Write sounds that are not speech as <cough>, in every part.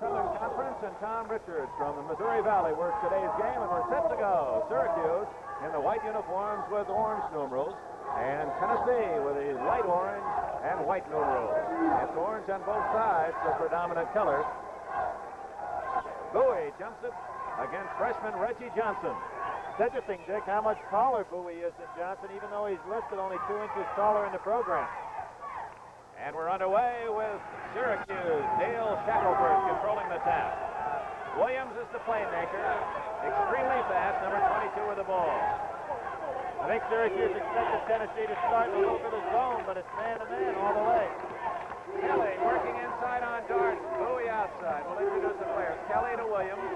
Southern Conference, and Tom Richards from the Missouri Valley works today's game, and we're set to go. Syracuse in the white uniforms with orange numerals, and Tennessee with the light orange and white numerals. It's orange on both sides, the predominant color. Bouie jumps it against freshman Reggie Johnson. It's interesting, Dick, how much taller Bouie is than Johnson, even though he's listed only two inches taller in the program. And we're underway with Syracuse. Dale Shackelford controlling the tap. Williams is the playmaker. Extremely fast, number 22 with the ball. I think Syracuse expected Tennessee to start a little bit of zone, but it's man-to-man all the way. Kelly working inside on Darden. Bouie outside. We'll introduce the players. Kelly to Williams.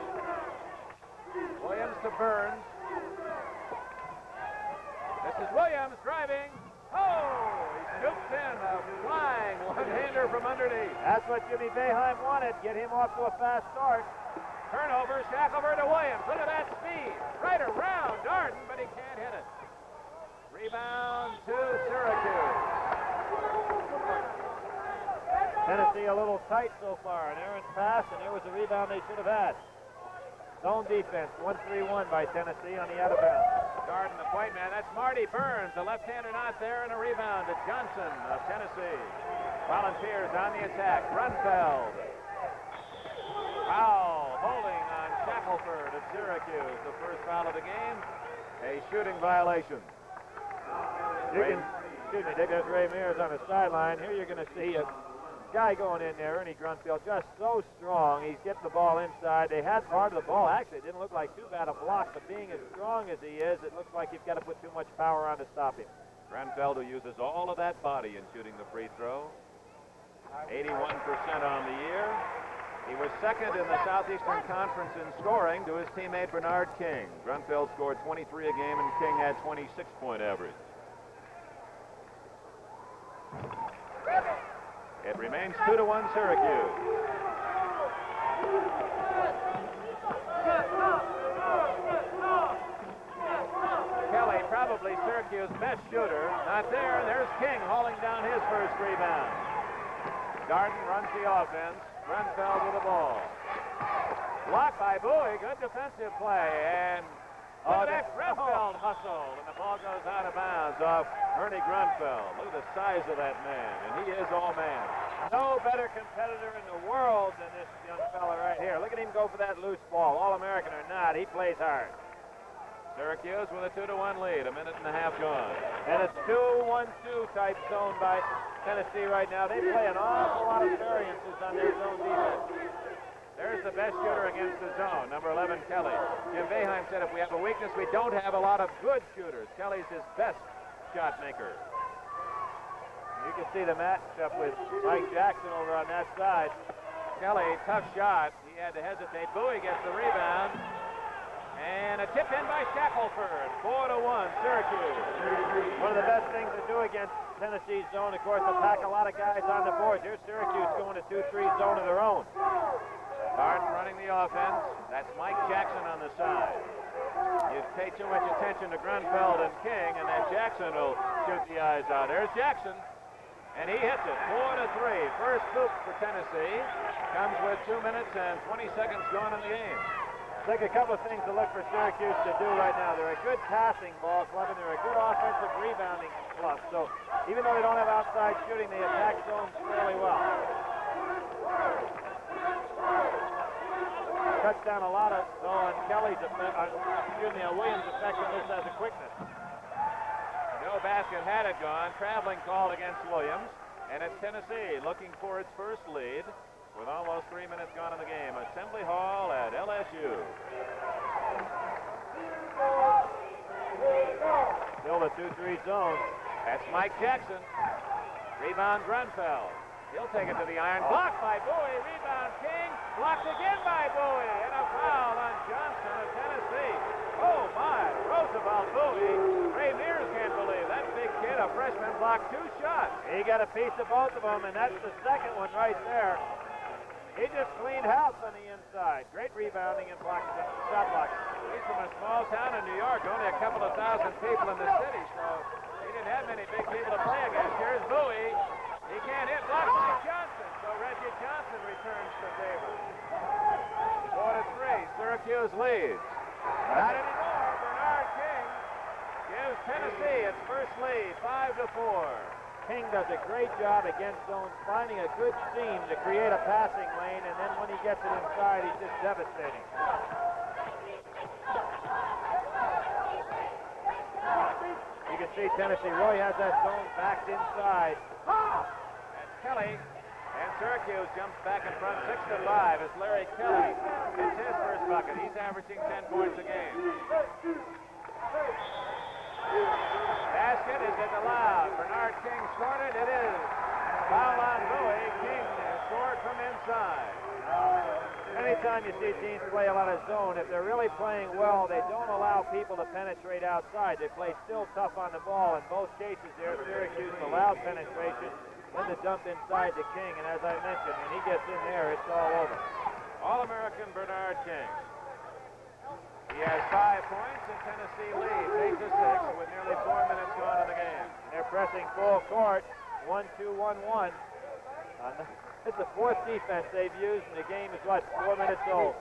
Williams to Byrnes. This is Williams driving. Oh! he Scoops in a flying one-hander from underneath. That's what Jimmy Boeheim wanted. Get him off to a fast start. Turnover, Shackelford to Williams. Look at that speed. Right around Darden, but he can't hit it. Rebound to Syracuse. Tennessee a little tight so far. An errant pass, and there was a rebound they should have had. Zone defense, 1-3-1 by Tennessee on the out of bounds. Darden, the point man. That's Marty Byrnes, the left-hander not there, and a rebound to Johnson of Tennessee. Volunteers on the attack. Grunfeld. Foul. Holding on Shackelford of Syracuse. The first foul of the game. A shooting violation. You can, excuse me, Dick, there's Ray Mears on the sideline. Here you're going to see a guy going in there, Ernie Grunfeld, just so strong. He's getting the ball inside. They had part of the ball. Actually, it didn't look like too bad a block, but being as strong as he is, it looks like you've got to put too much power on to stop him. Grunfeld, who uses all of that body in shooting the free throw. 81% on the year. He was second in the Southeastern Conference in scoring to his teammate Bernard King. Grunfeld scored 23 a game, and King had 26-point average. It remains 2 to 1 Syracuse. Kelly, probably Syracuse's best shooter. Not there. There's King hauling down his first rebound. Darden runs the offense. Grunfeld with the ball. Blocked by Bouie. Good defensive play. And oh, that Grunfeld hustle. And the ball goes out of bounds off Ernie Grunfeld. Look at the size of that man, and he is all man. No better competitor in the world than this young fella right here. Look at him go for that loose ball. All-American or not, he plays hard. Syracuse with a 2 to 1 lead, a minute and a half gone. And it's 2-1-2 type zone by Tennessee right now. They play an awful lot of variances on their zone defense. There's the best shooter against the zone, number 11, Kelly. Jim Boeheim said if we have a weakness, we don't have a lot of good shooters. Kelly's his best shot maker. You can see the matchup with Mike Jackson over on that side. Kelly, tough shot. He had to hesitate. Bouie gets the rebound. And a tip in by Shackelford. Four to one, Syracuse. One of the best things to do against Tennessee's zone, of course, to pack a lot of guys on the board. Here's Syracuse going to 2-3 zone of their own. Darden running the offense. That's Mike Jackson on the side. You pay too much attention to Grunfeld and King, and then Jackson will shoot the eyes out. There's Jackson, and he hits it. Four to three. First scoop for Tennessee. Comes with two minutes and 20 seconds gone in the game. Think a couple of things to look for Syracuse to do right now. They're a good passing ball club, and they're a good offensive rebounding club. So even though they don't have outside shooting, they attack zones fairly well cuts down a lot of on Kelly's effect, uh, excuse me, on Williams' effectiveness as a quickness. No basket had it gone. Traveling called against Williams. And it's Tennessee looking for its first lead with almost three minutes gone in the game. Assembly Hall at LSU. Still the 2-3 zone. That's Mike Jackson. Rebound Grunfeld. He'll take it to the iron. Blocked by Bouie. Rebound King. Blocked again by Bouie. And a foul on Johnson of Tennessee. Oh, my. Roosevelt Bouie. Ray Mears can't believe that big kid, a freshman, blocked two shots. He got a piece of both of them, and that's the second one right there. He just cleaned house on the inside. Great rebounding and block, shot blocking. He's from a small town in New York, only a couple of thousand people in the city, so he didn't have many big people to play against. Here's Bouie. Can't hit. Blocked by Johnson. So Reggie Johnson returns to favor. leads. Not anymore. Bernard King gives Tennessee its first lead, five to four. King does a great job against zones, finding a good seam to create a passing lane, and then when he gets it inside, he's just devastating. You can see Tennessee Roy has that zone backed inside. Kelly and Syracuse jumps back in front, six to five, as Larry Kelly hits his first bucket. He's averaging 10 points a game. Basket is it allowed. Bernard King scored it. It is. Foul on Bouie. King scored from inside. Anytime you see teams play a lot of zone, if they're really playing well, they don't allow people to penetrate outside. They play still tough on the ball. In both cases there, Syracuse allowed penetration, then the dump inside to King. And as I mentioned, when he gets in there, it's all over. All-American Bernard King. He has five points and Tennessee leads eight to six with nearly four minutes gone in the game. They're pressing full court, one, two, one, one. Uh, <laughs> it's the fourth defense they've used, and the game is what four minutes old.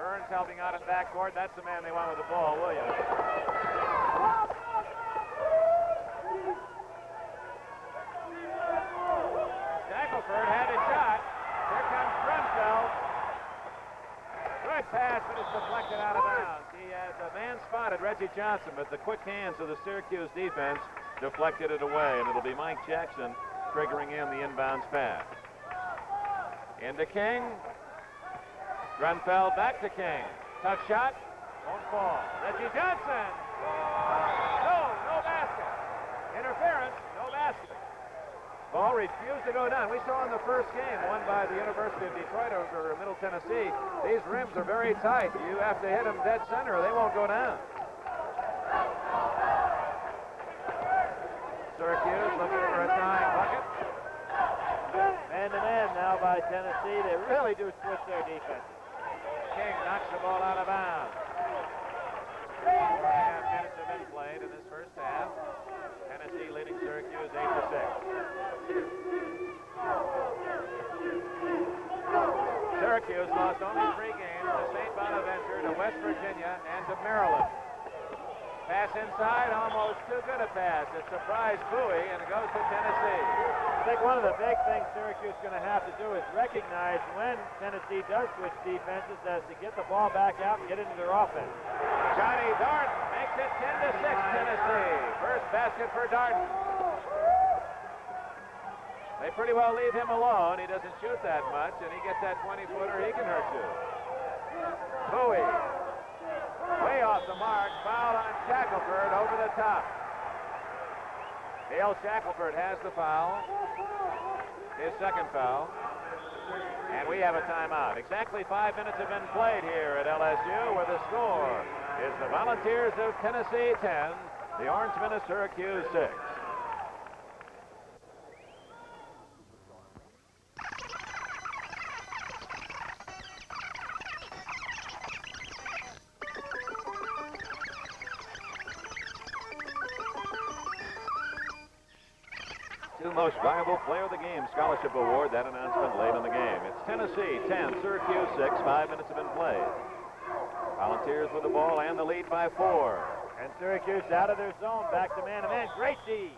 Byrnes helping out in backcourt. That's the man they want with the ball, Williams. Shackelford had a shot. Here comes Grunfeld. Good pass, but it's deflected out of bounds. He has a man spotted Reggie Johnson, but the quick hands of the Syracuse defense deflected it away, and it'll be Mike Jackson triggering in the inbounds pass. Into King. Grunfeld back to King. Tough shot. Won't fall. Reggie Johnson. No, no basket. Interference. Ball refused to go down. We saw in the first game, won by the University of Detroit over Middle Tennessee, these rims are very tight. You have to hit them dead center or they won't go down. Syracuse looking for a tying bucket. Man-to-man now by Tennessee. They really do switch their defense. King knocks the ball out of bounds. Four and a half minutes have been played in this first half. Tennessee leading Syracuse 8 to 6. Syracuse lost only three games to St. Bonaventure, to West Virginia, and to Maryland. Pass inside, almost too good a pass. It surprised Bouie, and it goes to Tennessee. I think one of the big things Syracuse is going to have to do is recognize when Tennessee does switch defenses as to get the ball back out and get into their offense. Johnny Darden makes it 10 to 6 Tennessee. First basket for Darden. They pretty well leave him alone. He doesn't shoot that much, and he gets that 20-footer, he can hurt you. Bouie. Way off the mark. Foul on Shackelford over the top. Dale Shackelford has the foul. His second foul. And we have a timeout. Exactly five minutes have been played here at LSU where the score is the Volunteers of Tennessee 10, the Orangemen of Syracuse 6. Most valuable player of the game scholarship award. That announcement late in the game. It's Tennessee 10, Syracuse 6. Five minutes have been played. Volunteers with the ball and the lead by four. And Syracuse out of their zone, back to man-to-man. Great D.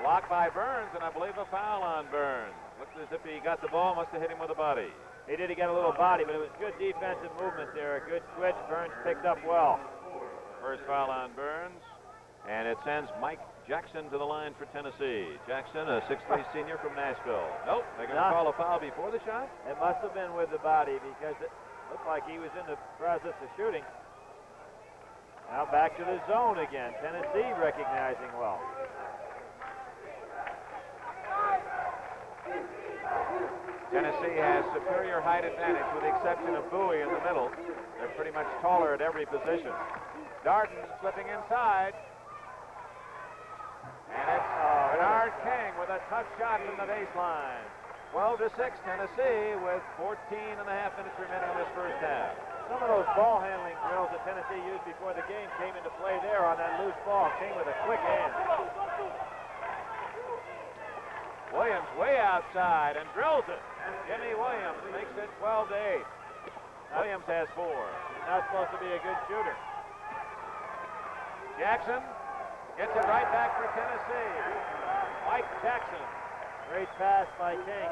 Blocked by Byrnes, and I believe a foul on Byrnes. Looks as if he got the ball, must have hit him with a body. He did get a little body, but it was good defensive movement there. A good switch. Byrnes picked up well. First foul on Byrnes, and it sends Mike Jackson to the line for Tennessee. Jackson, a 6'3 senior from Nashville. Nope, they're going to call a foul before the shot. It must have been with the body because it looked like he was in the process of shooting. Now back to the zone again. Tennessee recognizing well. Tennessee has superior height advantage with the exception of Bouie in the middle. They're pretty much taller at every position. Darden slipping inside. And it's Bernard King with a tough shot from the baseline. 12 to 6 Tennessee with 14 and a half minutes remaining in this first half. Some of those ball handling drills that Tennessee used before the game came into play there on that loose ball. King with a quick hand. Williams way outside and drills it. Jimmy Williams makes it 12 to 8. Williams has four. He's not supposed to be a good shooter. Jackson gets it right back for Tennessee. Mike Jackson. Great pass by King.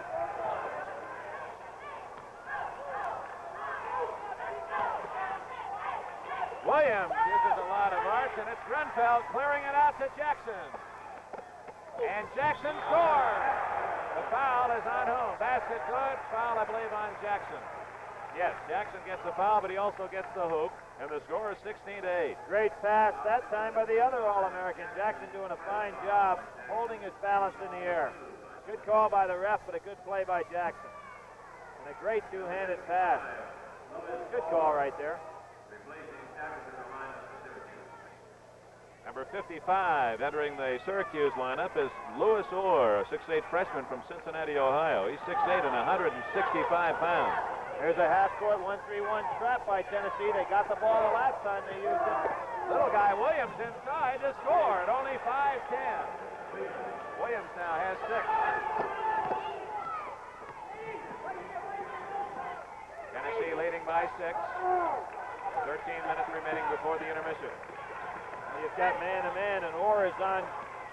Williams uses a lot of arch, and it's Grunfeld clearing it out to Jackson. And Jackson scores. The foul is on whom? Basket good. Foul, I believe, on Jackson. Yes, Jackson gets the foul, but he also gets the hoop. And the score is 16 to 8. Great pass that time by the other All-American. Jackson doing a fine job holding his balance in the air. Good call by the ref, but a good play by Jackson. And a great two-handed pass. Good call right there. Number 55 entering the Syracuse lineup is Louis Orr, a 6'8 freshman from Cincinnati, Ohio. He's 6'8 and 165 pounds. There's a half-court 1-3-1 trap by Tennessee. They got the ball the last time they used it. Little guy Williams inside to score at only 5'10. Williams now has six. Tennessee leading by six. 13 minutes remaining before the intermission. You've got man-to-man, and Orr is on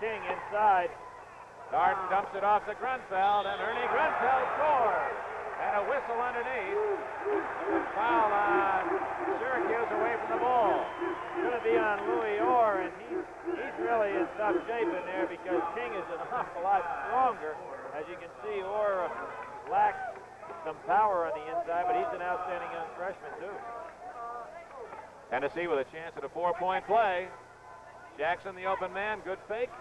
King inside. Darden dumps it off to Grunfeld, and Ernie Grunfeld scores. And a whistle underneath. Foul on Syracuse away from the ball. Going to be on Louis Orr, and he's, he's really in tough shape in there because King is an awful <laughs> lot stronger. As you can see, Orr uh, lacks some power on the inside, but he's an outstanding young freshman, too. Tennessee with a chance at a four-point play. Jackson, the open man, good fake.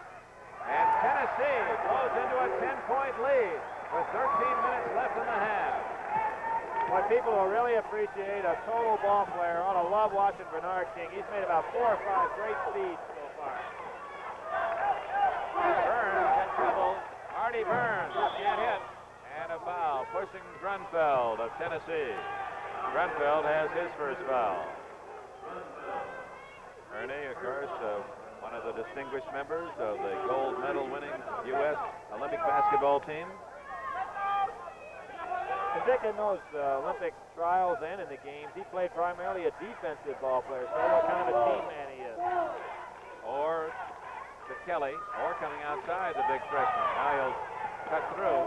And Tennessee blows into a 10-point lead with 13 minutes left in the half. What people will really appreciate, a total ball player, ought to love watching Bernard King. He's made about four or five great feeds so far. Byrnes in trouble. Marty Byrnes can't hit. And a foul, pushing Grunfeld of Tennessee. Grunfeld has his first foul. Ernie, of course, uh, one of the distinguished members of the gold medal winning U.S. Olympic basketball team. And in those uh, Olympic trials and in the games, he played primarily a defensive ball player, so what kind of a team man he is. Orr to Kelly, Orr coming outside the big freshman. Now he'll cut through.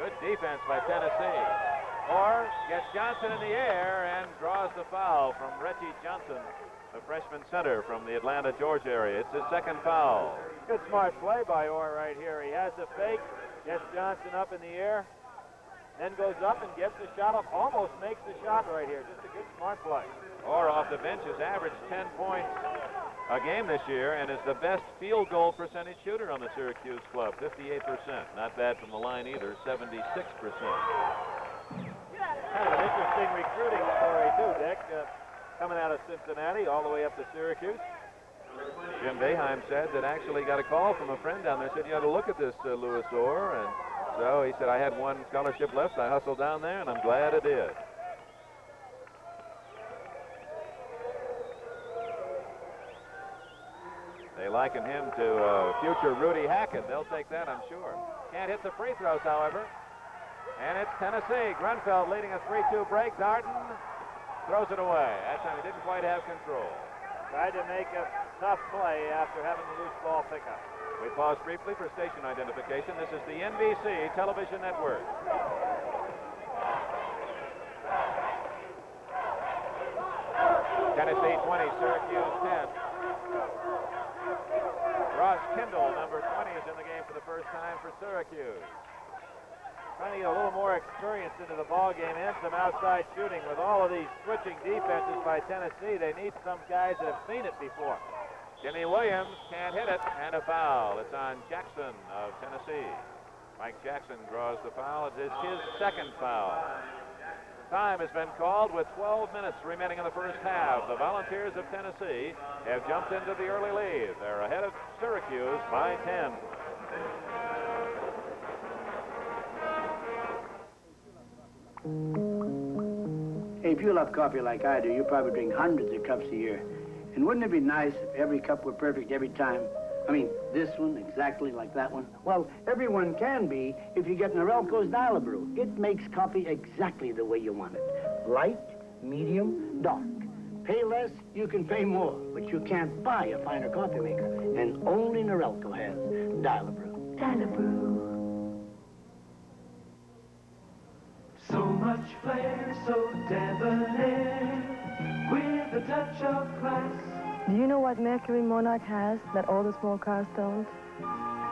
Good defense by Tennessee. Orr gets Johnson in the air and draws the foul from Reggie Johnson, the freshman center from the Atlanta, Georgia area. It's his second foul. Good smart play by Orr right here. He has the fake, gets Johnson up in the air, then goes up and gets the shot off, almost makes the shot right here. Just a good smart play. Orr off the bench has averaged 10 points a game this year and is the best field goal percentage shooter on the Syracuse club, 58%. Not bad from the line either, 76%. Kind of an interesting recruiting story too, Dick. Uh, coming out of Cincinnati all the way up to Syracuse. Jim Boeheim said that actually got a call from a friend down there. Said you ought to look at this uh, Louis Orr, and so he said I had one scholarship left. I hustled down there, and I'm glad I did. They liken him to uh, future Rudy Hackett. They'll take that, I'm sure. Can't hit the free throws, however. And it's Tennessee. Grunfeld leading a 3-2 break. Darden throws it away. That time he didn't quite have control. Tried to make a tough play after having the loose ball pickup. We pause briefly for station identification. This is the NBC Television Network. Tennessee 20, Syracuse 10. Ross Kendall, number 20, is in the game for the first time for Syracuse. Trying to get a little more experience into the ball game and some outside shooting. With all of these switching defenses by Tennessee, they need some guys that have seen it before. Jimmy Williams can't hit it, and a foul. It's on Jackson of Tennessee. Mike Jackson draws the foul. It is his second foul. Time has been called with 12 minutes remaining in the first half. The Volunteers of Tennessee have jumped into the early lead. They're ahead of Syracuse by 10. Hey, if you love coffee like I do, you probably drink hundreds of cups a year. And wouldn't it be nice if every cup were perfect every time? I mean, this one exactly like that one. Well, everyone can be if you get Norelco's Dial-A-Brew. It makes coffee exactly the way you want it. light, medium, dark. Pay less, you can pay more, but you can't buy a finer coffee maker. And only Norelco has Dial-a-Brew. Dial-a-Brew. So much flair, so debonair, with a touch of class. Do you know what Mercury Monarch has that all the small cars don't?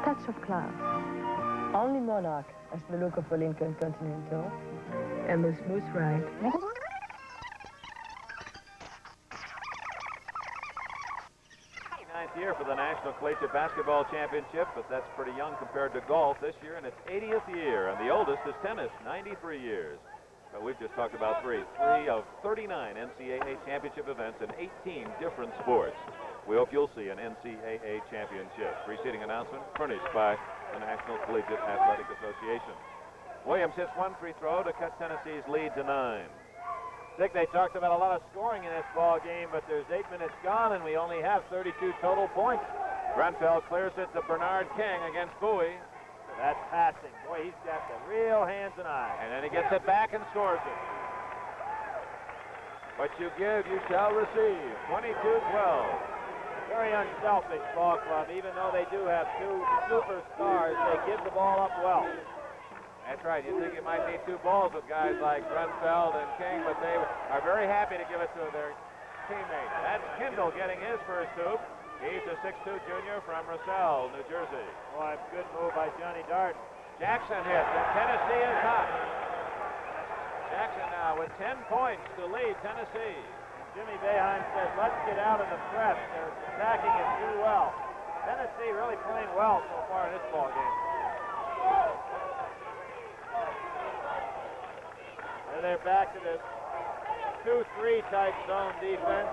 Touch of class. Only Monarch has the look of a Lincoln Continental and the smooth ride. Ninth year for the National Collegiate Basketball Championship, but that's pretty young compared to golf this year in its 80th year, and the oldest is tennis, 93 years. But we've just talked about three. Three of 39 NCAA championship events in 18 different sports. We hope you'll see an NCAA championship. Preceding announcement furnished by the National Collegiate Athletic Association. Williams hits one free throw to cut Tennessee's lead to nine. Dick, they talked about a lot of scoring in this ball game, but there's eight minutes gone, and we only have 32 total points. Grunfeld clears it to Bernard King against Bouie. That's passing. Boy, he's got the real hands and eyes. And then he gets it back and scores it. What you give, you shall receive. 22-12. Very unselfish ball club. Even though they do have two superstars, they give the ball up well. That's right. You think you might need two balls with guys like Grunfeld and King, but they are very happy to give it to their teammates. That's Kindle getting his first hoop. He's a 6'2 junior from Russell, New Jersey. Boy, good move by Johnny Dart. Jackson hits, and Tennessee is hot. Jackson now with 10 points to lead Tennessee. Jimmy Boeheim says, let's get out of the press. They're attacking it too well. Tennessee really playing well so far in this ball game. And they're back to this 2-3 type zone defense.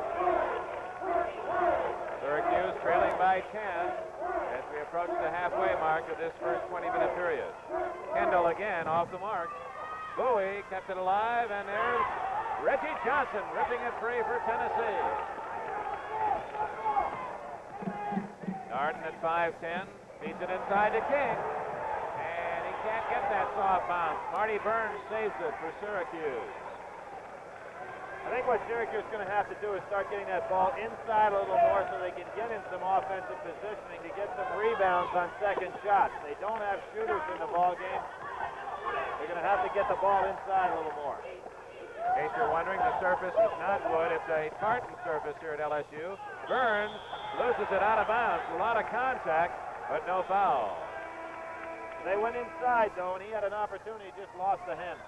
Syracuse trailing by 10 as we approach the halfway mark of this first 20-minute period. Kendall again off the mark. Bouie kept it alive, and there's Reggie Johnson ripping it free for Tennessee. Darden at 5'10", feeds it inside to King. And he can't get that soft bounce. Marty Burns saves it for Syracuse. I think what Syracuse is going to have to do is start getting that ball inside a little more so they can get in some offensive positioning to get some rebounds on second shots. They don't have shooters in the ball game. They're going to have to get the ball inside a little more. In case you're wondering, the surface is not wood. It's a tartan surface here at LSU. Byrnes loses it out of bounds. A lot of contact, but no foul. They went inside, though, and he had an opportunity, just lost the hand.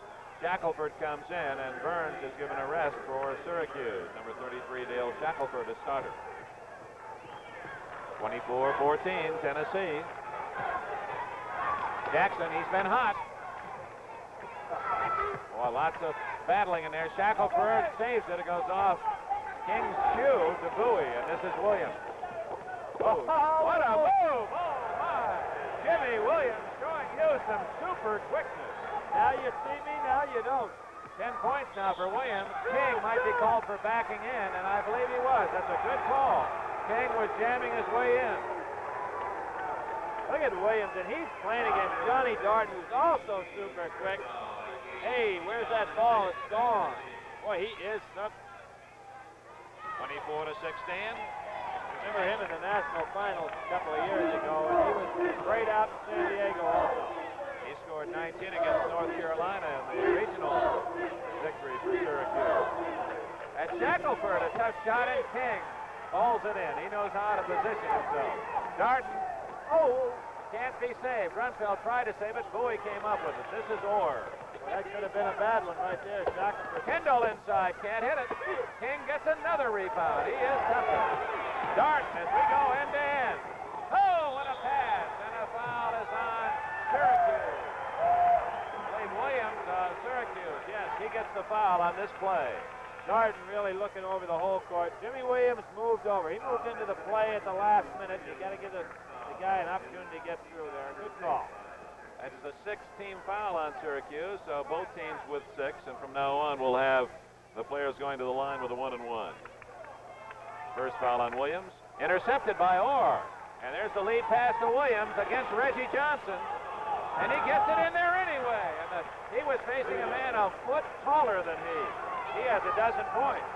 Shackelford comes in, and Byrnes is given a rest for Syracuse. Number 33, Dale Shackelford, a starter. 24-14, Tennessee. Jackson, he's been hot. Well, lots of battling in there. Shackelford saves it. It goes off King's shoe to Bouie, and this is Williams. Oh, what a move! Oh, my! Jimmy Williams showing you some super quickness. Now you see me, now you don't. Ten points now for Williams. King might be called for backing in, and I believe he was. That's a good call. King was jamming his way in. Look at Williams, and he's playing against Johnny Darden, who's also super quick. Hey, where's that ball? It's gone. Boy, he is something. 24 to 16. Remember him in the national finals a couple of years ago, and he was great out in San Diego also. Scored 19 against North Carolina in the regional victory for Syracuse. At Shackelford, a tough shot, and King hauls it in. He knows how to position himself. Darden, oh, can't be saved. Grunfeld tried to save it. Bouie came up with it. This is Orr. That could have been a bad one right there. Shackelford. Kendall inside, can't hit it. King gets another rebound. He is tough. Darden as we go end to end. Oh, what a pass! And a foul is on Syracuse. Blake Williams, uh, Syracuse. Yes, he gets the foul on this play. Darden really looking over the whole court. Jimmy Williams moved over. He moved into the play at the last minute. You got to give the, the guy an opportunity to get through there. Good call. That's the sixth team foul on Syracuse, so both teams with six, and from now on we'll have the players going to the line with a one and one. First foul on Williams, intercepted by Orr. And there's the lead pass to Williams against Reggie Johnson. And he gets it in there anyway. The, he was facing a man a foot taller than he. He has a dozen points.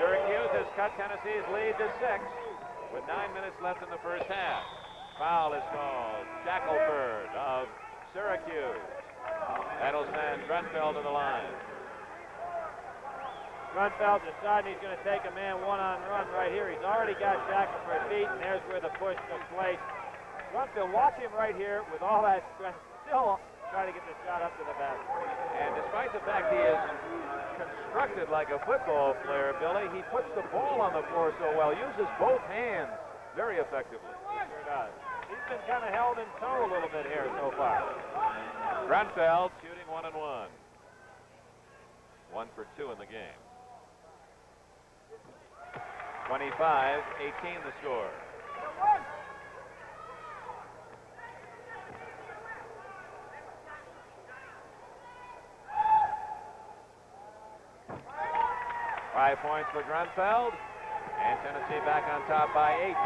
Syracuse has cut Tennessee's lead to six with nine minutes left in the first half. Foul is called. Shackelford of Syracuse. That'll send Grunfeld to the line. Grunfeld deciding he's going to take a man one-on-run right here. He's already got Shackelford beat, and there's where the push took place. Grunfeld, watch him right here with all that strength. Still trying to get the shot up to the basket. And despite the fact he is constructed like a football player, Billy, he puts the ball on the floor so well, uses both hands very effectively. Sure does. He's been kind of held in tow a little bit here so far. Grunfeld shooting one and one. One for two in the game. 25, 18 the score. Five points for Grunfeld, and Tennessee back on top by eight.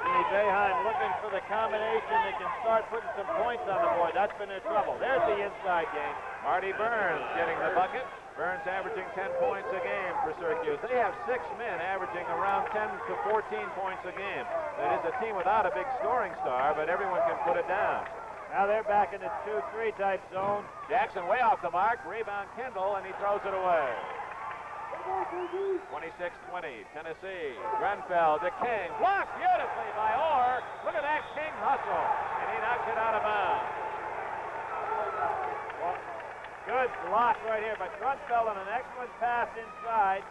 Jimmy Boeheim looking for the combination that can start putting some points on the board. That's been their trouble. There's the inside game. Marty Byrnes getting the bucket. Byrnes averaging 10 points a game for Syracuse. They have six men averaging around 10 to 14 points a game. That is a team without a big scoring star, but everyone can put it down. Now they're back in the 2-3 type zone. Jackson way off the mark. Rebound Kendall, and he throws it away. 26-20, Tennessee. Grunfeld to King. Blocked beautifully by Orr. Look at that King hustle. And he knocks it out of bounds. Well, good block right here by Grunfeld and an excellent pass inside.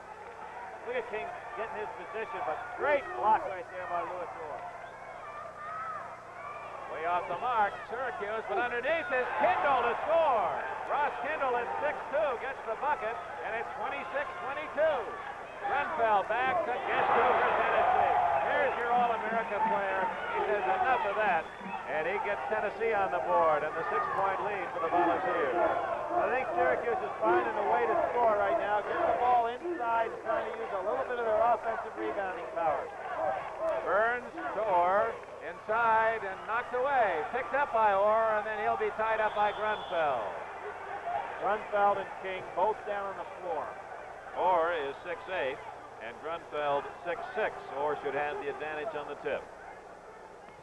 Look at King getting his position, but great block right there by Louis Orr. Way off the mark, Syracuse, but underneath is Kendall to score. Ross Kendall at 6-2 gets the bucket, and it's 26-22. Grunfeld back to guess who for Tennessee. Here's your All-America player. He says enough of that, and he gets Tennessee on the board and the six-point lead for the Volunteers. I think Syracuse is finding a way to score right now. Get the ball inside trying to use a little bit of their offensive rebounding power. Byrnes to Orr, inside and knocked away. Picked up by Orr, and then he'll be tied up by Grunfeld. Grunfeld and King both down on the floor. Orr is 6'8", and Grunfeld 6'6". Orr should have the advantage on the tip.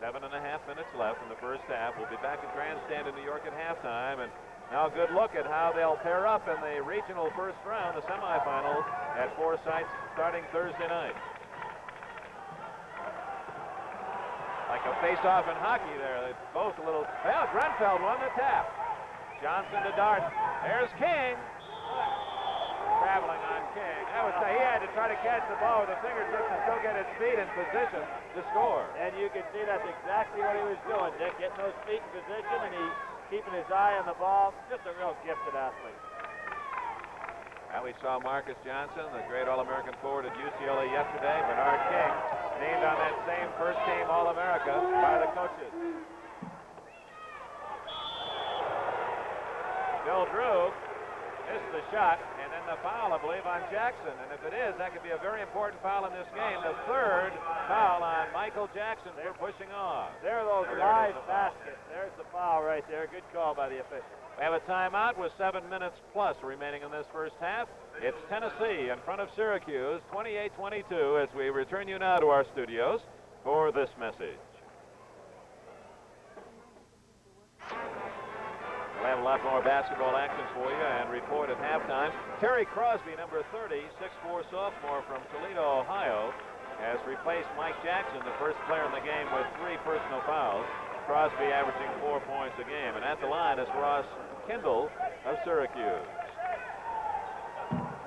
Seven and a half minutes left in the first half. We'll be back at Grandstand in New York at halftime, and now a good look at how they'll pair up in the regional first round, the semifinals, at four sites starting Thursday night. Like a face-off in hockey there. They both a little... Well, Grunfeld won the tap. Johnson to Dart. There's King. Traveling on King. That was he had to try to catch the ball with the fingertips to still get his feet in position to score. And you can see that's exactly what he was doing, Dick, getting those feet in position and he keeping his eye on the ball. Just a real gifted athlete. Now we saw Marques Johnson, the great All-American forward at UCLA yesterday. Bernard King named on that same first-team All-America by the coaches. Bill Drew missed the shot, and then the foul, I believe, on Jackson. And if it is, that could be a very important foul in this game. The third foul on Michael Jackson for pushing off. There are those live baskets. There's the foul right there. Good call by the official. We have a timeout with seven minutes plus remaining in this first half. It's Tennessee in front of Syracuse, 28-22, as we return you now to our studios for this message. We'll have a lot more basketball action for you and report at halftime. Terry Crosby, number 30, 6'4 sophomore from Toledo, Ohio, has replaced Mike Jackson, the first player in the game with three personal fouls. Crosby averaging four points a game. And at the line is Ross Kendall of Syracuse.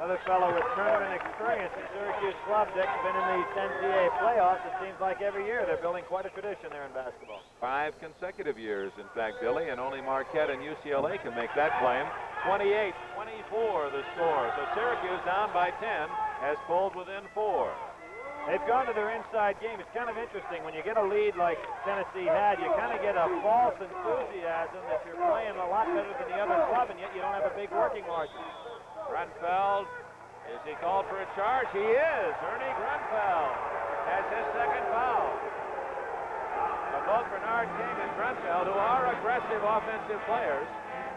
Another fellow with tournament experience at Syracuse Club, Dick, been in these NCAA playoffs. It seems like every year they're building quite a tradition there in basketball. Five consecutive years, in fact, Billy, and only Marquette and UCLA can make that claim. 28-24 the score. So Syracuse down by 10 has pulled within four. They've gone to their inside game. It's kind of interesting. When you get a lead like Tennessee had, you kind of get a false enthusiasm that you're playing a lot better than the other club, and yet you don't have a big working margin. Grunfeld, is he called for a charge? He is. Ernie Grunfeld has his second foul. So both Bernard King and Grunfeld, who are aggressive, aggressive offensive players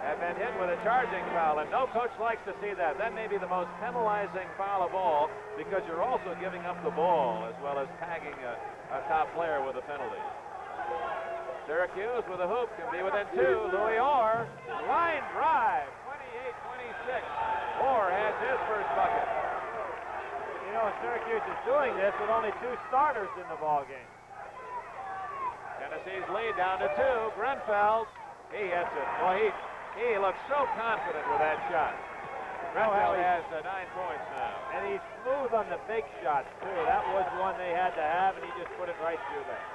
have been hit with a charging foul, and no coach likes to see that. That may be the most penalizing foul of all because you're also giving up the ball as well as tagging a, a top player with a penalty. Syracuse with a hoop can be within two. Louis Orr, line drive, 28-26. Orr has his first bucket. You know, Syracuse is doing this with only two starters in the ball game. Tennessee's lead down to two. Grunfeld, he hits it. Boy, he, he looks so confident with that shot. Grunfeld has uh, nine points now. And he's smooth on the big shots, too. That was one they had to have, and he just put it right through there.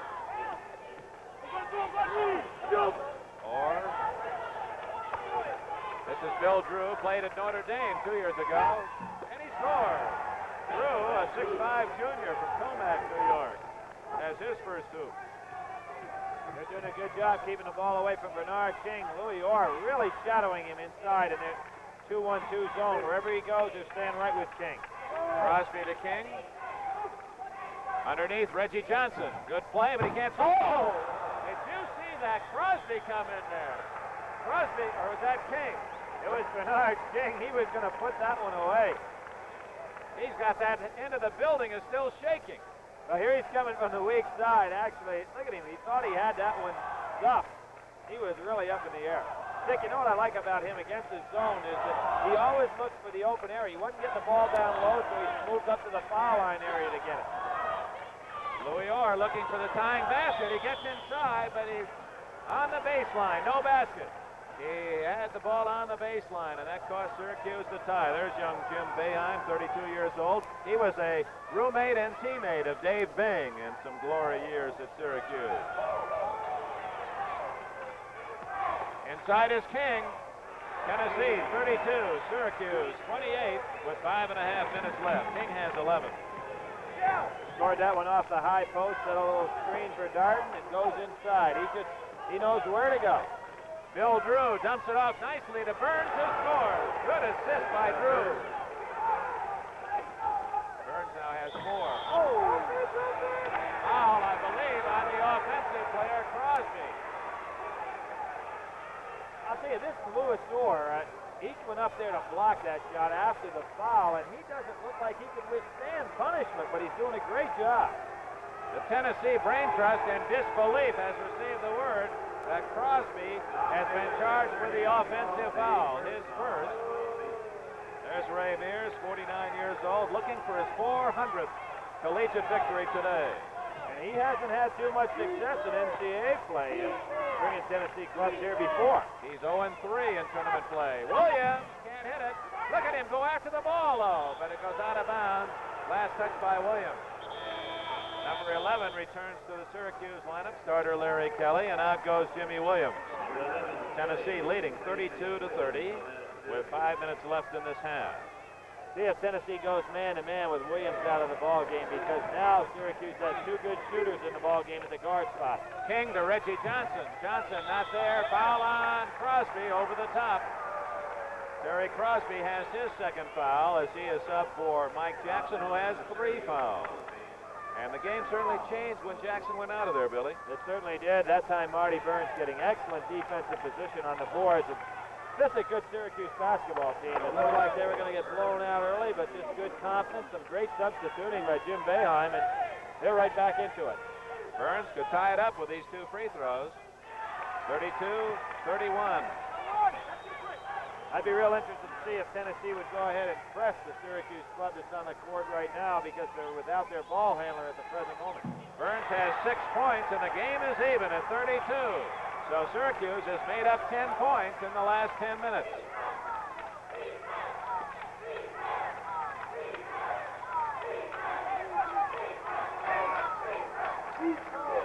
Or this is Bill Drew, played at Notre Dame two years ago, and he scores. Drew, a 6'5 junior from Commack, New York, has his first hoop. They're doing a good job keeping the ball away from Bernard King. Louis Orr really shadowing him inside in their 2-1-2 zone. Wherever he goes, they're staying right with King. Crosby to King. Underneath, Reggie Johnson. Good play, but he can't. Oh! Did you see that Crosby come in there? Crosby, or was that King? It was Bernard King. He was going to put that one away. He's got that end of the building is still shaking. Well, here he's coming from the weak side, actually. Look at him. He thought he had that one stuffed. He was really up in the air. Dick, you know what I like about him against his zone is that he always looks for the open area. He wasn't getting the ball down low, so he moved up to the foul line area to get it. Louis Orr looking for the tying basket. He gets inside, but he's on the baseline. No basket. He had the ball on the baseline, and that cost Syracuse the tie. There's young Jim Boeheim, 32 years old. He was a roommate and teammate of Dave Bing in some glory years at Syracuse. Inside is King. Tennessee 32, Syracuse 28 with five and a half minutes left. King has 11. Scored that one off the high post, set a little screen for Darden, It goes inside. He just he knows where to go. Bill Drew dumps it off nicely to Byrnes who scores. Good assist by Drew. Byrnes now has four. Oh! Foul, I believe, on the offensive player, Crosby. I'll tell you, this Louis Orr, uh, each went up there to block that shot after the foul, and he doesn't look like he can withstand punishment, but he's doing a great job. The Tennessee Brain Trust in disbelief has received the word that Crosby has been charged with the offensive foul, his first. There's Ray Mears, 49 years old, looking for his 400th collegiate victory today. And he hasn't had too much success in NCAA play in bringing Tennessee clubs here before. He's 0-3 in tournament play. Williams can't hit it. Look at him go after the ball, though, but it goes out of bounds. Last touch by Williams. Number 11 returns to the Syracuse lineup, starter Larry Kelly, and out goes Jimmy Williams. Tennessee leading 32 to 30 with five minutes left in this half. See if Tennessee goes man to man with Williams out of the ball game because now Syracuse has two good shooters in the ball game at the guard spot. King to Reggie Johnson. Johnson not there. Foul on Crosby over the top. Terry Crosby has his second foul as he is up for Mike Jackson, who has three fouls. And the game certainly changed when Jackson went out of there, Billy. It certainly did. That time Marty Byrnes getting excellent defensive position on the boards. And this is a good Syracuse basketball team. It looked like they were going to get blown out early, but just good confidence, some great substituting by Jim Boeheim, and they're right back into it. Byrnes could tie it up with these two free throws. 32-31. I'd be real interested to see if Tennessee would go ahead and press the Syracuse club that's on the court right now because they're without their ball handler at the present moment. Byrnes has six points, and the game is even at 32. So Syracuse has made up 10 points in the last 10 minutes.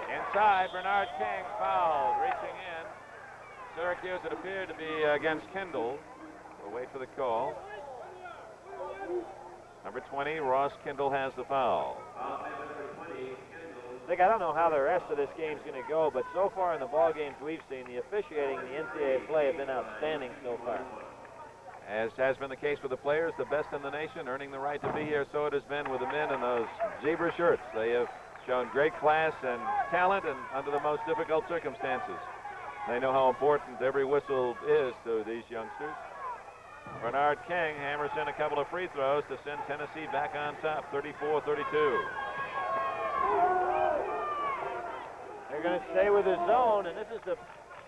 Inside, Bernard King fouled, reaching in. Syracuse, it appeared to be against Kendall. We'll wait for the call. Number 20, Ross Kendall has the foul. Nick, I don't know how the rest of this game's going to go, but so far in the ball games we've seen, the officiating, the NCAA play have been outstanding so far. As has been the case with the players, the best in the nation, earning the right to be here. So it has been with the men in those zebra shirts. They have shown great class and talent and under the most difficult circumstances. They know how important every whistle is to these youngsters. Bernard King hammers in a couple of free throws to send Tennessee back on top, 34-32. They're going to stay with the zone, and this is the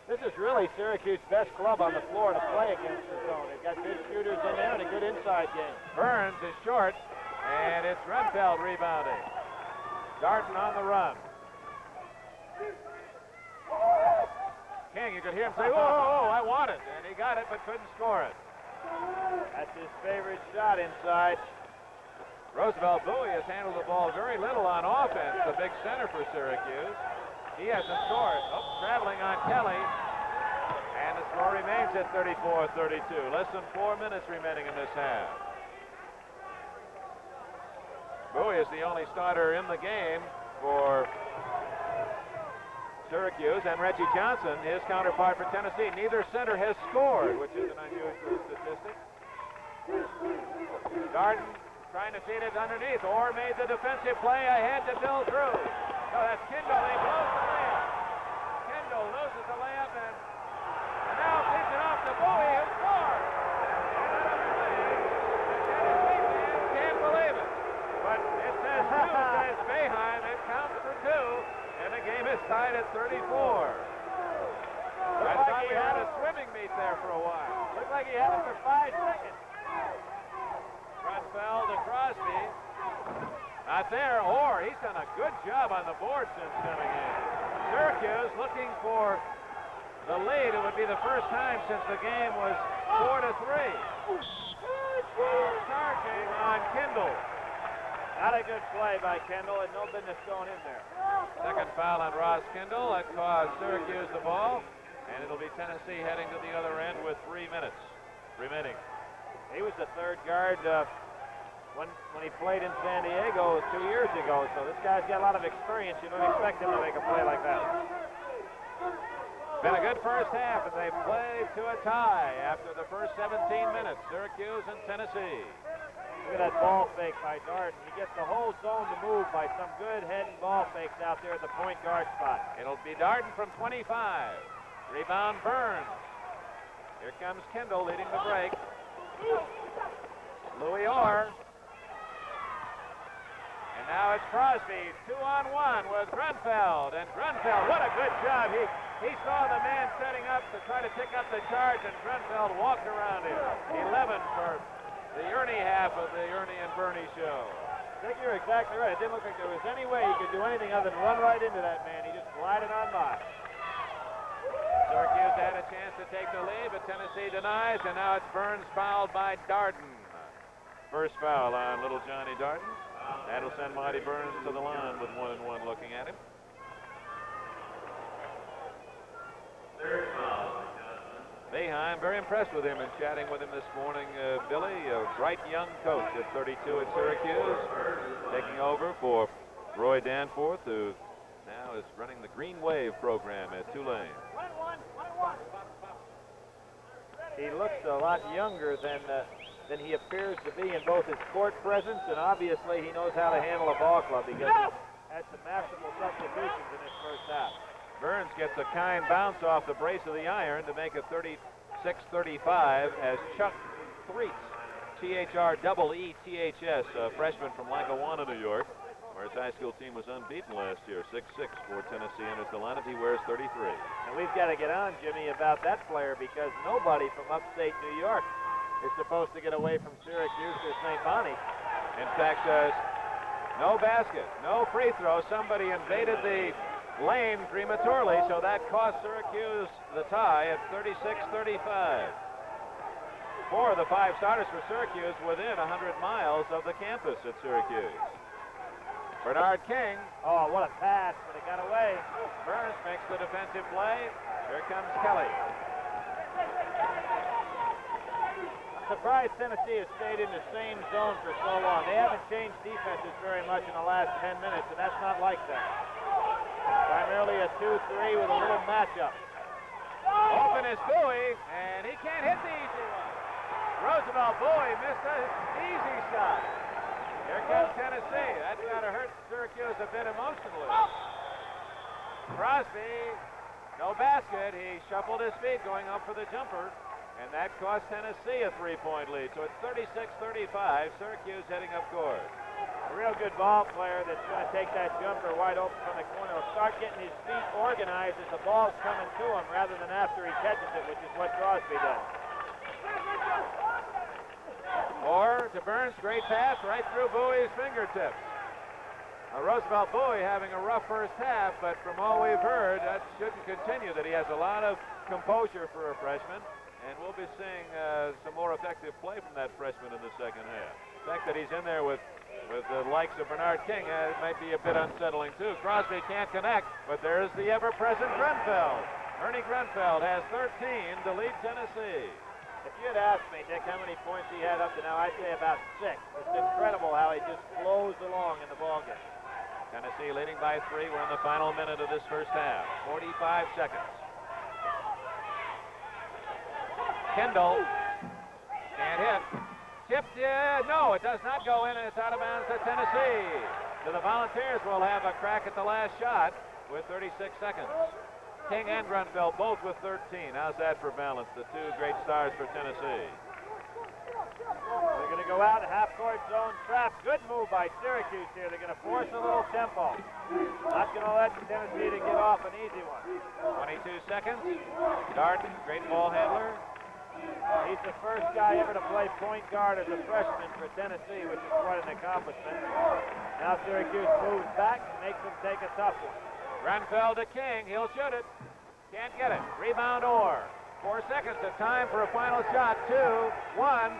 this is really Syracuse's best club on the floor to play against the zone. They've got good shooters in there and a good inside game. Byrnes is short, and it's Grunfeld rebounding. Darden on the run. King, you could hear him say, whoa, whoa, whoa, I want it. And he got it, but couldn't score it. That's his favorite shot inside. Roosevelt Bouie has handled the ball very little on offense, the big center for Syracuse. He hasn't scored. Oh, traveling on Kelly. And the score remains at 34-32. Less than four minutes remaining in this half. Bouie is the only starter in the game for Syracuse, and Reggie Johnson, his counterpart for Tennessee. Neither center has scored, which is an unusual statistic. Darden trying to feed it underneath. Orr made the defensive play ahead to Bill Drew. No, that's Kindle. He blows the layup. Kindle loses the layup and, and now feeds it off to Bouie, who scores. Can't believe it. But it says two, says Boeheim. It counts for two, and the game is tied at 34. I like he had a swimming meet there for a while. Looked like he had it for five seconds. Grunfeld to Crosby. Not there. Orr, he's done a good job on the board since coming in. Syracuse looking for the lead. It would be the first time since the game was four to three. Foul charging on Kindle. Not a good play by Kendall, and no business going in there. Second foul on Ross Kendall. That caused Syracuse the ball. And it'll be Tennessee heading to the other end with three minutes remaining. He was the third guard uh, when when he played in San Diego two years ago. So this guy's got a lot of experience. You don't expect him to make a play like that. Been a good first half, and they play to a tie after the first 17 minutes. Syracuse and Tennessee. Look at that ball fake by Darden. He gets the whole zone to move by some good head and ball fakes out there at the point guard spot. It'll be Darden from 25. Rebound Byrnes. Here comes Kendall leading the break. Louis Orr. And now it's Crosby, two on one with Grunfeld. And Grunfeld, what a good job. He he saw the man setting up to try to pick up the charge, and Grunfeld walked around him. 11 for the Ernie half of the Ernie and Bernie show. I think you're exactly right. It didn't look like there was any way he could do anything other than run right into that man. He just glided on by. Syracuse had a chance to take the lead, but Tennessee denies, and now it's Byrnes fouled by Darden. First foul on little Johnny Darden. That'll send Marty Byrnes to the line with one and one looking at him. Boeheim, very impressed with him and chatting with him this morning. Uh, Billy, a bright young coach at 32 at Syracuse, taking over for Roy Danforth, who now is running the Green Wave program at Tulane. He looks a lot younger than uh, than he appears to be in both his court presence and obviously he knows how to handle a ball club because he had some masterful substitutions in his first half. Byrnes gets a kind bounce off the brace of the iron to make it 36-35 as Chuck Threeths, T-H-R-E-E-T-H-S, a freshman from Lackawanna, New York, where his high school team was unbeaten last year. 6-6 for Tennessee enters the lineup. He wears 33. And we've got to get on, Jimmy, about that player because nobody from upstate New York is supposed to get away from Syracuse or St. Bonnie. In fact, uh, no basket, no free throw. Somebody invaded the lane prematurely, so that cost Syracuse the tie at 36-35. Four of the five starters for Syracuse within 100 miles of the campus at Syracuse. Bernard King. Oh, what a pass, but it got away. Byrnes makes the defensive play. Here comes Kelly. I'm surprised Tennessee has stayed in the same zone for so long. They haven't changed defenses very much in the last 10 minutes, and that's not like them. Primarily a 2-3 with a little matchup. Open is Bouie, and he can't hit the easy one. Roosevelt Bouie missed an easy shot. Here comes Tennessee. That's got to hurt Syracuse a bit emotionally. Crosby No basket. He shuffled his feet going up for the jumper, and that cost Tennessee a three-point lead. So it's 36-35. Syracuse heading up court. A real good ball player that's going to take that jumper wide open from the corner. He'll start getting his feet organized as the ball's coming to him rather than after he catches it, which is what Crosby does. Orr to Byrnes, great pass right through Bouie's fingertips. Now, Roosevelt Bouie having a rough first half, but from all we've heard, that shouldn't continue, that he has a lot of composure for a freshman, and we'll be seeing uh, some more effective play from that freshman in the second half. The fact that he's in there with with the likes of Bernard King, uh, it might be a bit unsettling too. Crosby can't connect, but there's the ever-present Grunfeld. Ernie Grunfeld has 13 to lead Tennessee. If you had asked me, Dick, how many points he had up to now, I'd say about six. It's incredible how he just flows along in the ballgame. Tennessee leading by three. We're in the final minute of this first half. 45 seconds. Kendall can't hit. Tipped. No, it does not go in, and it's out of bounds to Tennessee. So the Volunteers will have a crack at the last shot with 36 seconds. King and Grunfeld both with 13. How's that for balance? The two great stars for Tennessee. They're going to go out half court zone trap. Good move by Syracuse here. They're going to force a little tempo. Not going to let Tennessee to get off an easy one. 22 seconds. Darden, great ball handler. Uh, he's the first guy ever to play point guard as a freshman for Tennessee, which is quite an accomplishment. Now Syracuse moves back makes them take a tough one. Grunfeld to King. He'll shoot it. Can't get it. Rebound Orr. Four seconds to time for a final shot. Two, one.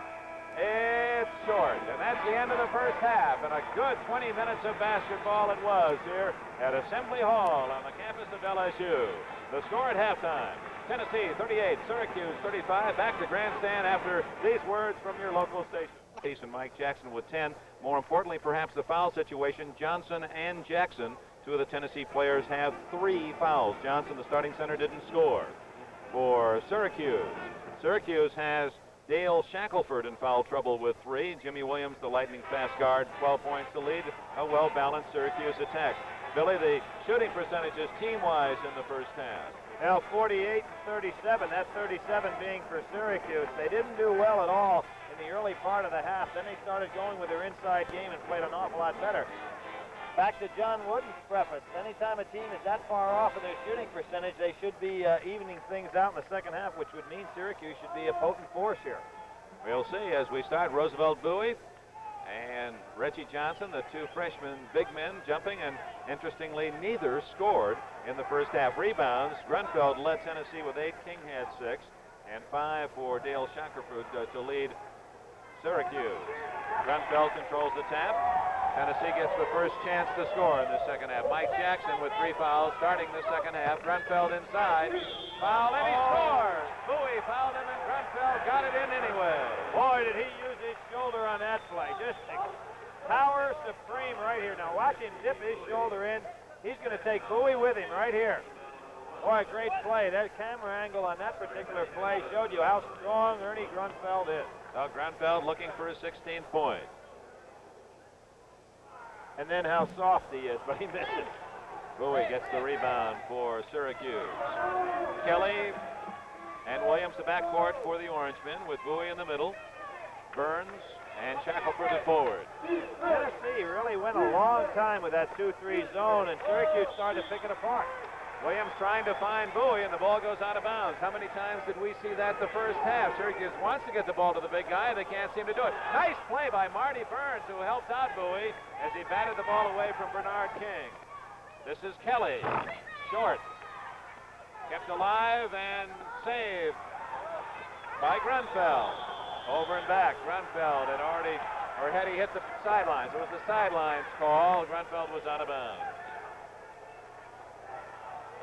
It's short. And that's the end of the first half. And a good 20 minutes of basketball it was here at Assembly Hall on the campus of LSU. The score at halftime. Tennessee 38, Syracuse 35. Back to grandstand after these words from your local station. And Mike Jackson with 10. More importantly, perhaps the foul situation. Johnson and Jackson, two of the Tennessee players, have three fouls. Johnson, the starting center, didn't score for Syracuse. Syracuse has Dale Shackelford in foul trouble with three. Jimmy Williams, the lightning fast guard, 12 points to lead. A well-balanced Syracuse attack. Billy, the shooting percentages team-wise in the first half. Now 48 and 37. That 37 being for Syracuse. They didn't do well at all in the early part of the half. Then they started going with their inside game and played an awful lot better. Back to John Wooden's preference. Anytime a team is that far off in their shooting percentage, they should be uh, evening things out in the second half, which would mean Syracuse should be a potent force here. We'll see as we start. Roosevelt Bouie and Reggie Johnson, the two freshmen, big men jumping, and interestingly, neither scored in the first half. Rebounds, Grunfeld led Tennessee with eight, King had six, and five for Dale Shackelford uh, to lead Syracuse. Grunfeld controls the tap. Tennessee gets the first chance to score in the second half. Mike Jackson with three fouls starting the second half. Grunfeld inside. Foul, and he scores. Bouie fouled him, and Grunfeld got it in anyway. Boy, did he use his shoulder on that play. Just power supreme right here. Now watch him dip his shoulder in. He's going to take Bouie with him right here. Boy, great play. That camera angle on that particular play showed you how strong Ernie Grunfeld is. Well, Grunfeld looking for his 16th point. And then how soft he is, <laughs> but he misses. Bouie gets the rebound for Syracuse. Kelly and Williams the backcourt for the Orangemen with Bouie in the middle. Byrnes and Shackelford at forward. Tennessee really went a long time with that 2-3 zone, and Syracuse started to pick it apart. Williams trying to find Bouie, and the ball goes out of bounds. How many times did we see that the first half? Syracuse wants to get the ball to the big guy. They can't seem to do it. Nice play by Marty Byrnes, who helped out Bouie as he batted the ball away from Bernard King. This is Kelly. Short. Kept alive and saved by Grunfeld. Over and back. Grunfeld had already, or had he hit the sidelines? It was the sidelines call. Grunfeld was out of bounds.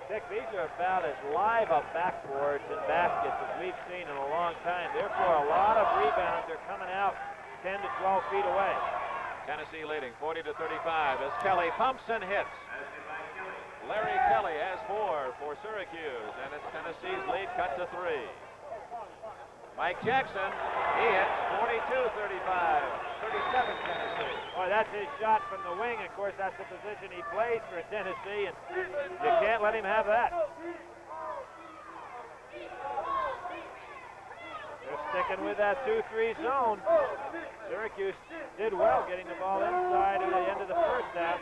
Dick, these are about as live a backboards and baskets as we've seen in a long time. Therefore, a lot of rebounds are coming out 10 to 12 feet away. Tennessee leading 40 to 35 as Kelly pumps and hits. Larry Kelly has four for Syracuse, and it's Tennessee's lead cut to three. Mike Jackson, he hits 42-35, 37 Tennessee. Boy, that's his shot from the wing. Of course, that's the position he plays for Tennessee, and you can't let him have that. They're sticking with that 2-3 zone. Syracuse did well getting the ball inside at the end of the first half.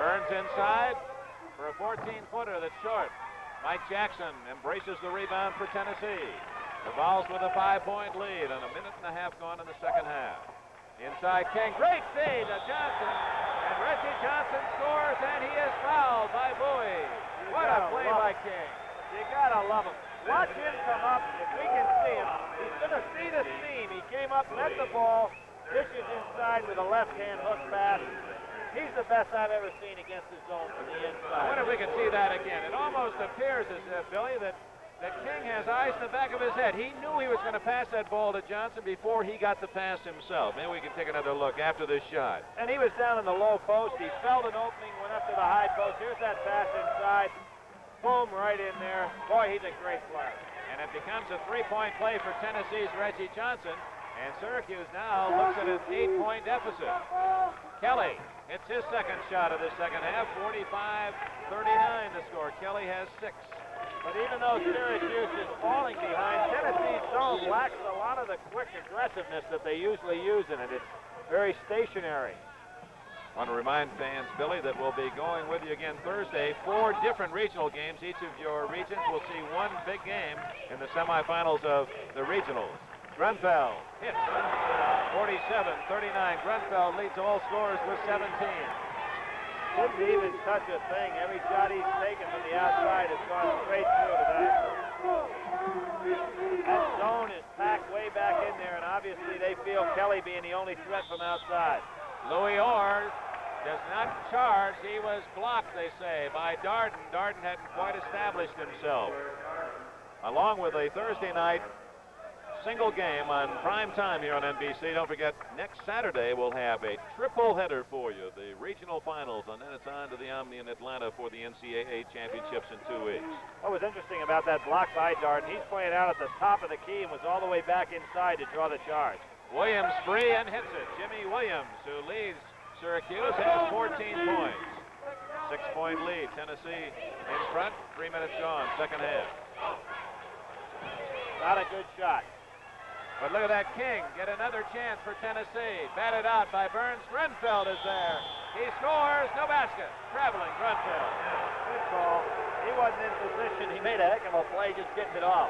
Byrnes inside for a 14-footer that's short. Mike Jackson embraces the rebound for Tennessee. The Vols with a five-point lead and a minute and a half gone in the second half. Inside King, great feed to Johnson, and Reggie Johnson scores, and he is fouled by Bouie. What a play by King. You gotta love him. Watch him come up. If we can see him, he's gonna see the seam. He came up, met the ball, dishes inside with a left-hand hook pass. He's the best I've ever seen against the zone from the inside. I wonder if we can see that again. It almost appears as if, Billy, that, that King has eyes in the back of his head. He knew he was going to pass that ball to Johnson before he got the pass himself. Maybe we can take another look after this shot. And he was down in the low post. He felt an opening, went up to the high post. Here's that pass inside. Boom, right in there. Boy, he's a great player. And it becomes a three-point play for Tennessee's Reggie Johnson. And Syracuse now looks at an eight-point deficit. Kelly hits his second shot of the second half, 45-39 to score. Kelly has six. But even though Syracuse is falling behind, Tennessee's zone lacks a lot of the quick aggressiveness that they usually use in it. It's very stationary. I want to remind fans, Billy, that we'll be going with you again Thursday. Four different regional games. Each of your regions will see one big game in the semifinals of the regionals. Grunfeld hits 47-39. Grunfeld leads all scorers with 17. Didn't even touch a thing. Every shot he's taken from the outside has gone straight through tonight. That zone is packed way back in there, and obviously they feel Kelly being the only threat from outside. Louis Orr does not charge. He was blocked, they say, by Darden. Darden hadn't quite established himself. Along with a Thursday night single game on prime time here on NBC. Don't forget, next Saturday we'll have a triple header for you, the regional finals, and then it's on to the Omni in Atlanta for the NCAA championships in two weeks. What was interesting about that block by Darden, he's playing out at the top of the key and was all the way back inside to draw the charge. Williams free and hits it. Jimmy Williams, who leads Syracuse, has 14 points. Six-point lead. Tennessee in front. Three minutes gone. Second half. Not a good shot. But look at that King get another chance for Tennessee. Batted out by Byrnes. Grunfeld is there. He scores. No basket. Traveling Grunfeld. Good call. He wasn't in position. He made a heck of a play just getting it off.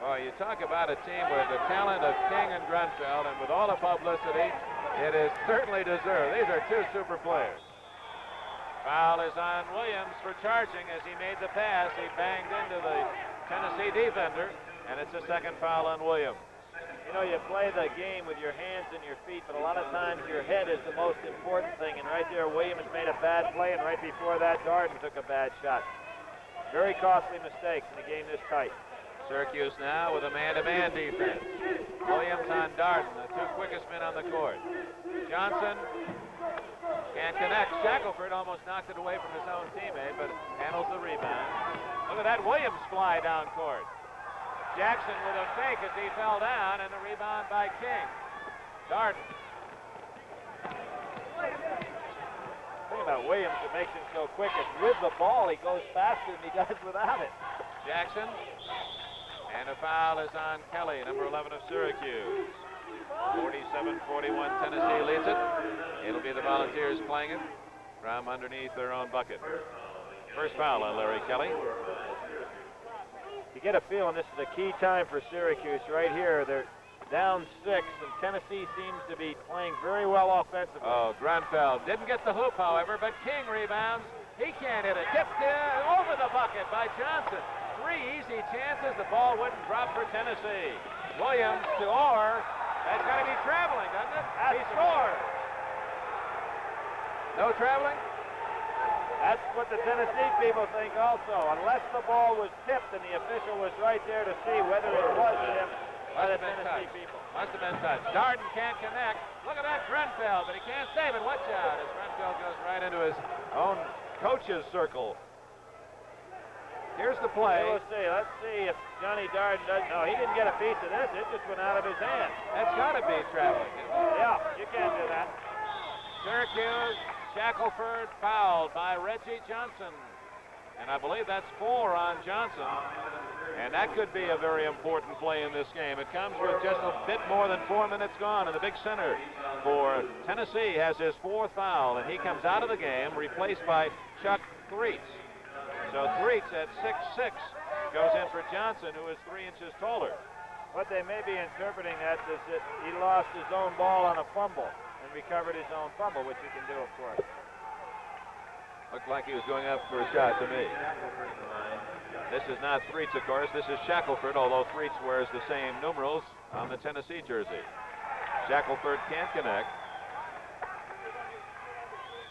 Well, you talk about a team with the talent of King and Grunfeld, and with all the publicity, it is certainly deserved. These are two super players. Foul is on Williams for charging as he made the pass. He banged into the Tennessee defender, and it's a second foul on Williams. You know, you play the game with your hands and your feet, but a lot of times your head is the most important thing. And right there, Williams made a bad play, and right before that, Darden took a bad shot. Very costly mistakes in a game this tight. Syracuse now with a man-to-man defense. Williams on Darden, the two quickest men on the court. Johnson can't connect. Shackelford almost knocked it away from his own teammate, but handles the rebound. Look at that Williams fly down court. Jackson with a fake as he fell down, and the rebound by King. Darden. The thing about Williams that makes him so quick is with the ball, he goes faster than he <laughs> does without it. Jackson. And a foul is on Kelly, number 11 of Syracuse. 47-41, Tennessee leads it. It'll be the Volunteers playing it from underneath their own bucket. First foul on Larry Kelly. Get a feeling this is a key time for Syracuse right here. They're down six, and Tennessee seems to be playing very well offensively. Oh, Grunfeld didn't get the hoop, however, but King rebounds. He can't hit it. Tipped uh, over the bucket by Johnson. Three easy chances. The ball wouldn't drop for Tennessee. Williams to Orr. That's got to be traveling, doesn't it? He scores. No traveling? That's what the Tennessee people think also. Unless the ball was tipped and the official was right there to see whether it was tipped by the Must have been Tennessee touched. people. Must have been touched. Darden can't connect. Look at that Grunfeld, but he can't save it. Watch out as Grunfeld goes right into his own coach's circle. Here's the play. Let's see. Let's see if Johnny Darden does. No, he didn't get a piece of this. It just went out of his hand. That's got to be traveling. Yeah, you can't do that. Syracuse, Shackelford fouled by Reggie Johnson. And I believe that's four on Johnson. And that could be a very important play in this game. It comes with just a bit more than four minutes gone, and the big center for Tennessee has his fourth foul, and he comes out of the game, replaced by Chuck Threeths. So Threeths at 6'6 goes in for Johnson, who is three inches taller. What they may be interpreting that is that he lost his own ball on a fumble recovered his own fumble, which he can do, of course. Looked like he was going up for a shot to me. This is not Threeths, of course. This is Shackelford, although Threeths wears the same numerals on the Tennessee jersey. Shackelford can't connect.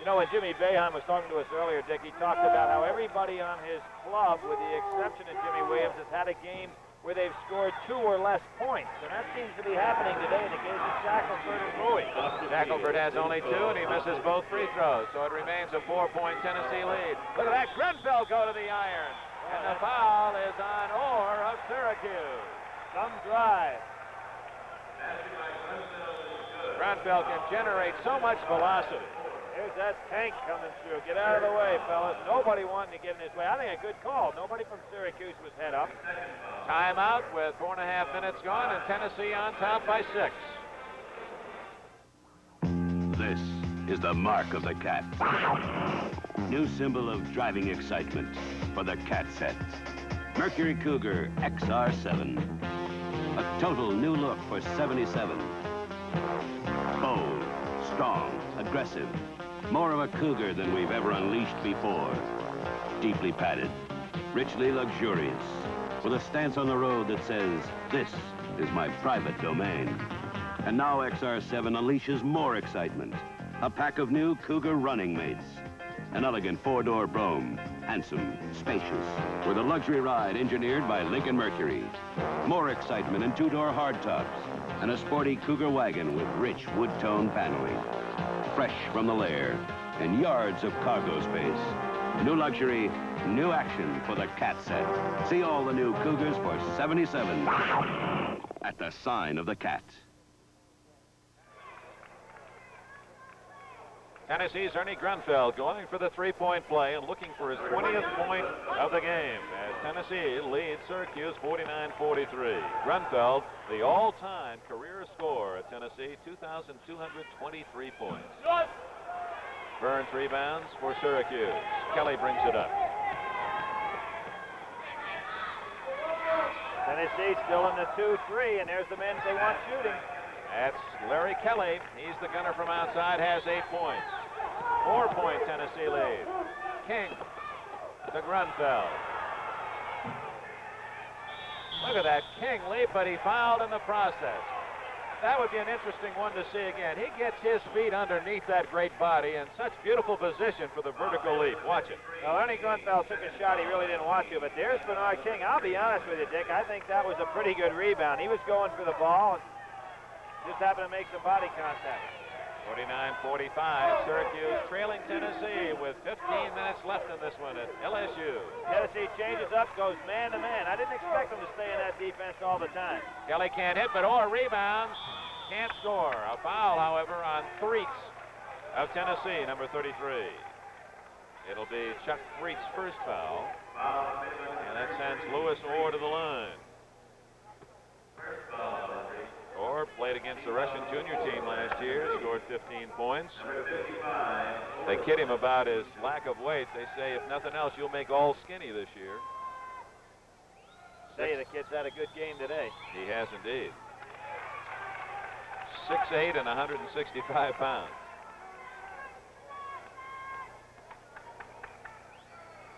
You know, when Jimmy Boeheim was talking to us earlier, Dick, he talked about how everybody on his club, with the exception of Jimmy Williams, has had a game where they've scored two or less points. And that seems to be happening today in the case of Shackelford and Bouie. Shackelford has only two, and he misses both free throws. So it remains a four-point Tennessee lead. Look at that. Grunfeld go to the iron. And the foul is on Orr of Syracuse. Some drive. Grunfeld can generate so much velocity. Here's that tank coming through. Get out of the way, fellas. Nobody wanting to get in his way. I think a good call. Nobody from Syracuse was head up. Timeout with four and a half minutes gone, and Tennessee on top by six. This is the mark of the cat. New symbol of driving excitement for the cat set. Mercury Cougar XR7. A total new look for 77. Bold, strong, aggressive, more of a cougar than we've ever unleashed before. Deeply padded, richly luxurious, with a stance on the road that says, this is my private domain. And now XR7 unleashes more excitement. A pack of new Cougar running mates. An elegant four-door Brougham, handsome, spacious, with a luxury ride engineered by Lincoln Mercury. More excitement in two-door hardtops, and a sporty Cougar wagon with rich wood-tone paneling fresh from the lair, and yards of cargo space. New luxury, new action for the cat set. See all the new Cougars for 77 at the sign of the cat. Tennessee's Ernie Grunfeld going for the three-point play and looking for his 20th point of the game as Tennessee leads Syracuse 49-43. Grunfeld, the all-time career score at Tennessee, 2,223 points. Byrnes rebounds for Syracuse. Kelly brings it up. Tennessee still in the 2-3, and there's the men they want shooting. That's Larry Kelly. He's the gunner from outside, has eight points. Four-point Tennessee lead. King to Grunfeld. Look at that King leap, but he fouled in the process. That would be an interesting one to see again. He gets his feet underneath that great body in such beautiful position for the vertical leap. Watch it. Well, Ernie Grunfeld took a shot he really didn't want to, but there's Bernard King. I'll be honest with you, Dick. I think that was a pretty good rebound. He was going for the ball and just happened to make some body contact. 49-45, Syracuse trailing Tennessee with 15 minutes left in this one at LSU. Tennessee changes up, goes man to man. I didn't expect them to stay in that defense all the time. Kelly can't hit, but Orr rebounds, can't score. A foul, however, on Threeths of Tennessee, number 33. It'll be Chuck Threeths' first foul, and that sends Louis Orr to the line. Orr played against the Russian junior team last year, scored 15 points. They kid him about his lack of weight. They say, if nothing else, you'll make all skinny this year. Say the kid's had a good game today. He has indeed. 6'8 and 165 pounds.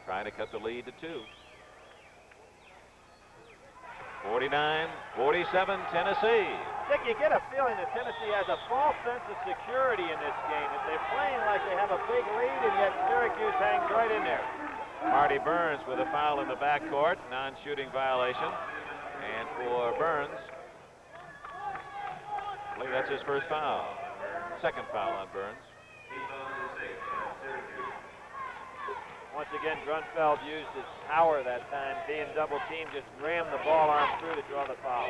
Trying to cut the lead to two. 49, 47, Tennessee. Dick, you get a feeling that Tennessee has a false sense of security in this game. That they're playing like they have a big lead, and yet Syracuse hangs right in there. Marty Byrnes with a foul in the backcourt, non-shooting violation. And for Byrnes, I believe that's his first foul. Second foul on Byrnes. Once again, Grunfeld used his power that time. Being double teamed, just rammed the ball on through to draw the foul.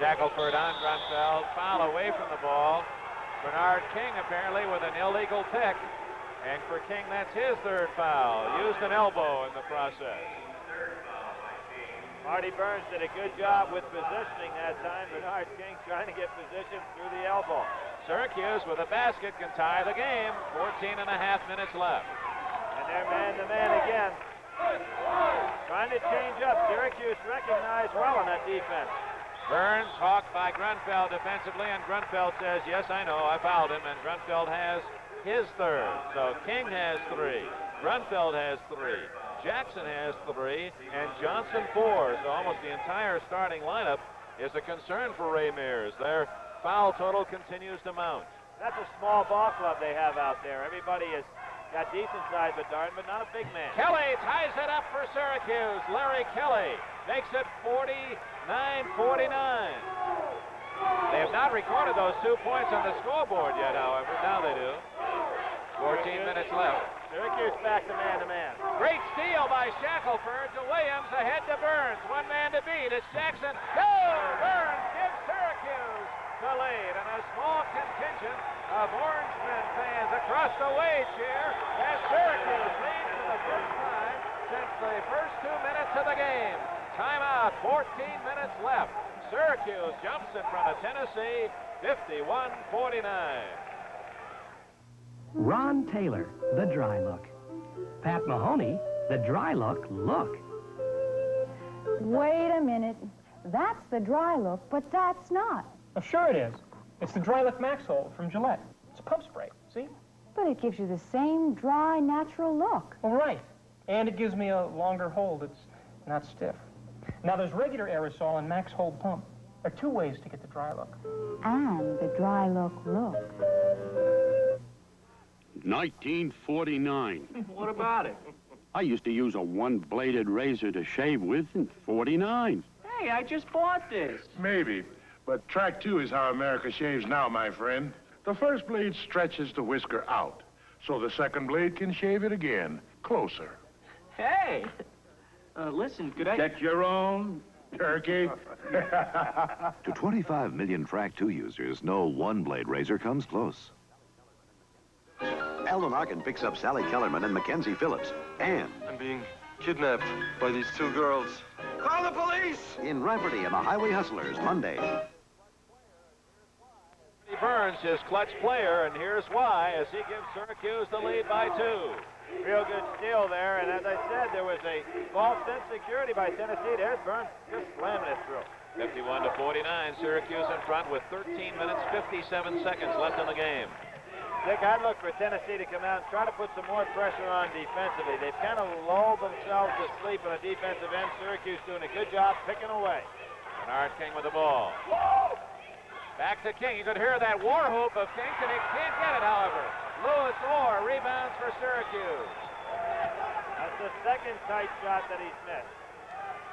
Shackelford on Grunfeld. Foul away from the ball. Bernard King apparently with an illegal pick. And for King, that's his third foul. Used an elbow in the process. Marty Byrnes did a good job with positioning that time. Bernard King trying to get position through the elbow. Syracuse with a basket can tie the game. 14 and a half minutes left. And they're man-to-man again. Trying to change up. Syracuse recognized well on that defense. Byrnes hawked by Grunfeld defensively, and Grunfeld says, yes, I know, I fouled him, and Grunfeld has his third. So King has three. Grunfeld has three. Jackson has three, and Johnson four. So almost the entire starting lineup is a concern for Ray Mears. Their foul total continues to mount. That's a small ball club they have out there. Everybody has got decent size, but Darden, but not a big man. Kelly ties it up for Syracuse. Larry Kelly makes it 49-49. They have not recorded those two points on the scoreboard yet, however. Now they do. 14 minutes left. Syracuse back to man-to-man. Great steal by Shackelford to Williams, ahead to Byrnes. One man to beat. It's Jackson. Go! Byrnes gives Syracuse the lead. And a small contingent of Orangemen fans across the way cheer as Syracuse leads for the first time since the first two minutes of the game. Timeout, 14 minutes left. Syracuse jumps in front of Tennessee, 51-49. Ron Taylor, the dry look. Pat Mahoney, the dry look look. Wait a minute. That's the dry look, but that's not. Oh, sure it is. It's the dry look Max Hold from Gillette. It's a pump spray, see? But it gives you the same dry, natural look. All right. And it gives me a longer hold. It's not stiff. Now, there's regular aerosol and Max Hold pump. There are two ways to get the dry look. And the dry look look. 1949. <laughs> what about it? I used to use a one-bladed razor to shave with in 49. Hey, I just bought this. Maybe, but Trac II is how America shaves now, my friend. The first blade stretches the whisker out, so the second blade can shave it again, closer. Hey! Uh, listen, could I... Get your own, turkey. <laughs> to 25 million Trac II users, no one-blade razor comes close. Alan Arkin picks up Sally Kellerman and Mackenzie Phillips. And... I'm being kidnapped by these two girls. Call the police! In Rafferty and the Highway Hustlers, Monday. Byrnes, his clutch player, and here's why, as he gives Syracuse the lead by two. Real good steal there, and as I said, there was a false sense security by Tennessee. There's Byrnes just slamming it through. 51 to 49, Syracuse in front with 13 minutes, 57 seconds left in the game. Dick, I'd look for Tennessee to come out and try to put some more pressure on defensively. They've kind of lulled themselves to sleep on a defensive end. Syracuse doing a good job picking away. Bernard King with the ball. Back to King. You could hear that war whoop of Kingston. He can't get it, however. Louis Orr rebounds for Syracuse. That's the second tight shot that he's missed.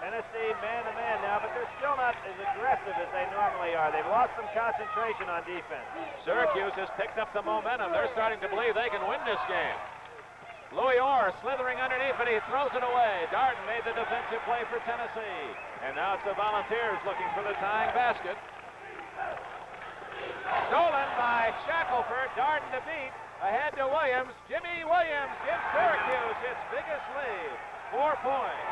Tennessee man-to-man now, but they're still not as aggressive as they normally are. They've lost some concentration on defense. Syracuse has picked up the momentum. They're starting to believe they can win this game. Louis Orr slithering underneath, but he throws it away. Darden made the defensive play for Tennessee. And now it's the Volunteers looking for the tying basket. Stolen by Shackelford. Darden to beat. Ahead to Williams. Jimmy Williams gives Syracuse its biggest lead. Four points.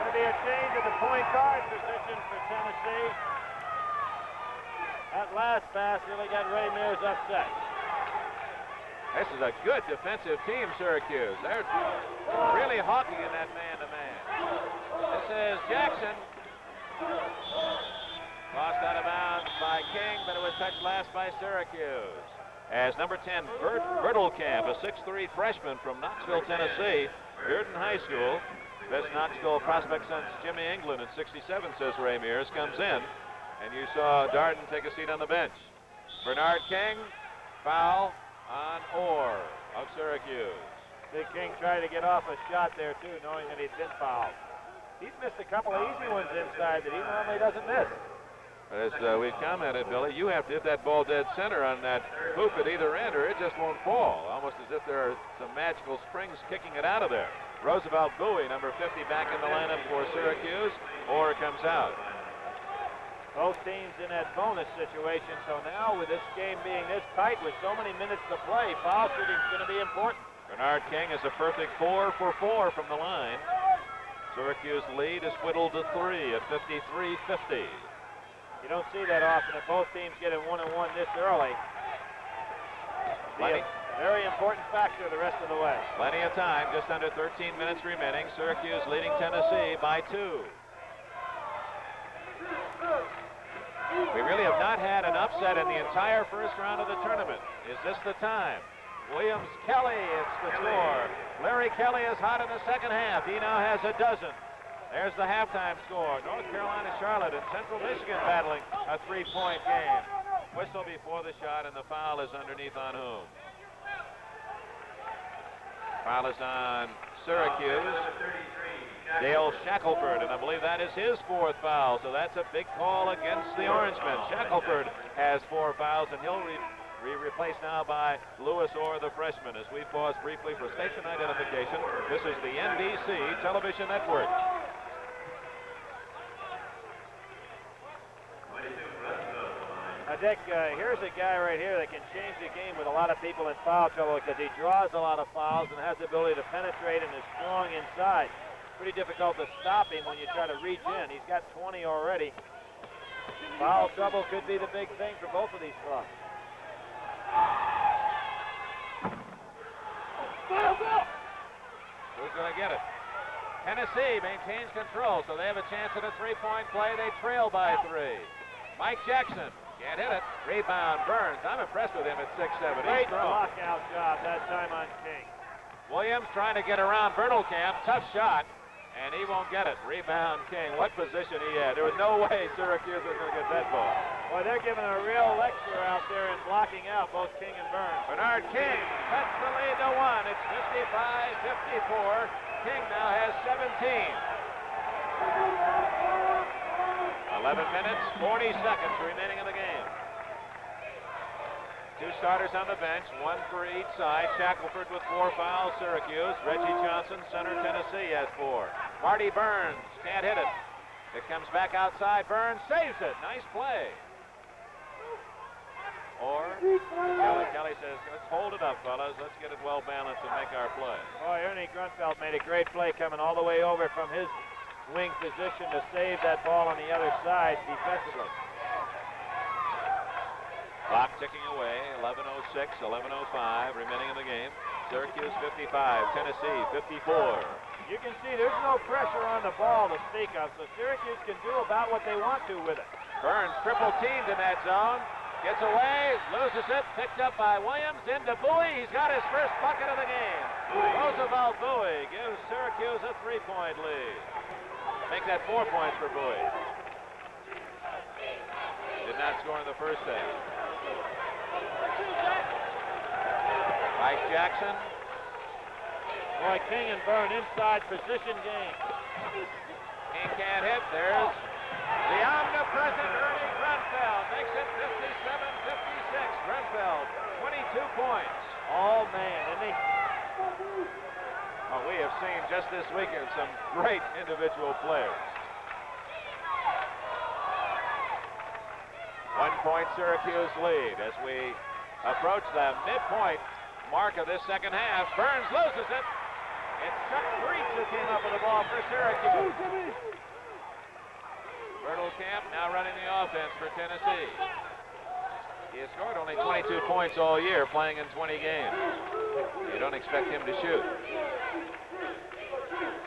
Going to be a change of the point guard position for Tennessee. That last pass really got Ray Mears upset. This is a good defensive team, Syracuse. They're really hawking in that man-to-man. This is Jackson. Lost out of bounds by King, but it was touched last by Syracuse. As number 10, Bert Bertelkamp, a 6'3 freshman from Knoxville, Tennessee, Bearden High School, best Knoxville prospect since Jimmy England in 67, says Ray Mears, comes in. And you saw Darden take a seat on the bench. Bernard King, foul on Orr of Syracuse. Big King tried to get off a shot there, too, knowing that he'd been fouled. He's missed a couple of easy ones inside that he normally doesn't miss. As uh, we've commented, Billy, you have to hit that ball dead center on that hoop at either end, or it just won't fall. Almost as if there are some magical springs kicking it out of there. Roosevelt Bowie, number 50, back in the lineup for Syracuse. Orr comes out. Both teams in that bonus situation. So now with this game being this tight with so many minutes to play, foul shooting is going to be important. Bernard King is a perfect four for four from the line. Syracuse lead is whittled to three at 53-50. You don't see that often if both teams get it one and one this early. A very important factor the rest of the way. Plenty of time, just under 13 minutes remaining. Syracuse leading Tennessee by two. We really have not had an upset in the entire first round of the tournament. Is this the time? Williams Kelly, it's the score. Larry Kelly is hot in the second half. He now has a dozen. There's the halftime score. North Carolina, Charlotte, and Central Michigan battling a three-point game. Whistle before the shot, and the foul is underneath on whom? Foul is on Syracuse. Dale Shackelford, and I believe that is his fourth foul, so that's a big call against the Orangemen. Shackelford has four fouls, and he'll re be replaced now by Louis Orr, the freshman. As we pause briefly for station identification, this is the NBC Television Network. Dick, uh, here's a guy right here that can change the game with a lot of people in foul trouble because he draws a lot of fouls and has the ability to penetrate and is strong inside pretty difficult to stop him when you try to reach in. He's got 20 already. Foul trouble could be the big thing for both of these clubs. Who's going to get it? Tennessee maintains control, so they have a chance at a three-point play. They trail by three. Mike Jackson can't hit it. Rebound, Byrnes. I'm impressed with him at 6'7". Great lockout job that time on King. Williams trying to get around Bertelkamp. Tough shot. And he won't get it. Rebound King. What position he had. There was no way Syracuse was going to get that ball. Boy, they're giving a real lecture out there in blocking out both King and Byrnes. Bernard King cuts the lead to one. It's 55-54. King now has 17. 11 minutes, 40 seconds remaining in the game. Two starters on the bench, one for each side. Shackelford with four fouls, Syracuse. Reggie Johnson, center Tennessee, has four. Marty Byrnes can't hit it. It comes back outside. Byrnes saves it. Nice play. Or Kelly, Kelly says, let's hold it up, fellas. Let's get it well balanced and make our play. Boy, Ernie Grunfeld made a great play coming all the way over from his wing position to save that ball on the other side defensively. Clock ticking away, 11.06, 11.05 remaining in the game. Syracuse 55, Tennessee 54. You can see there's no pressure on the ball to speak of, so Syracuse can do about what they want to with it. Byrnes triple teamed in that zone. Gets away, loses it, picked up by Williams, into Bouie. He's got his first bucket of the game. Roosevelt Bouie gives Syracuse a three-point lead. Make that four points for Bouie. Did not score in the first half. Mike Jackson. Roy King and Byrne inside position game. King can't hit. There's the omnipresent Ernie Grunfeld. Makes it 57-56. Grunfeld, 22 points. All man, isn't he? Oh, we have seen just this weekend some great individual players. One point Syracuse lead as we approach the midpoint mark of this second half. Byrnes loses it. It's Chuck Breach who came up with the ball for Syracuse. Bertelkamp now running the offense for Tennessee. He has scored only 22 points all year playing in 20 games. You don't expect him to shoot.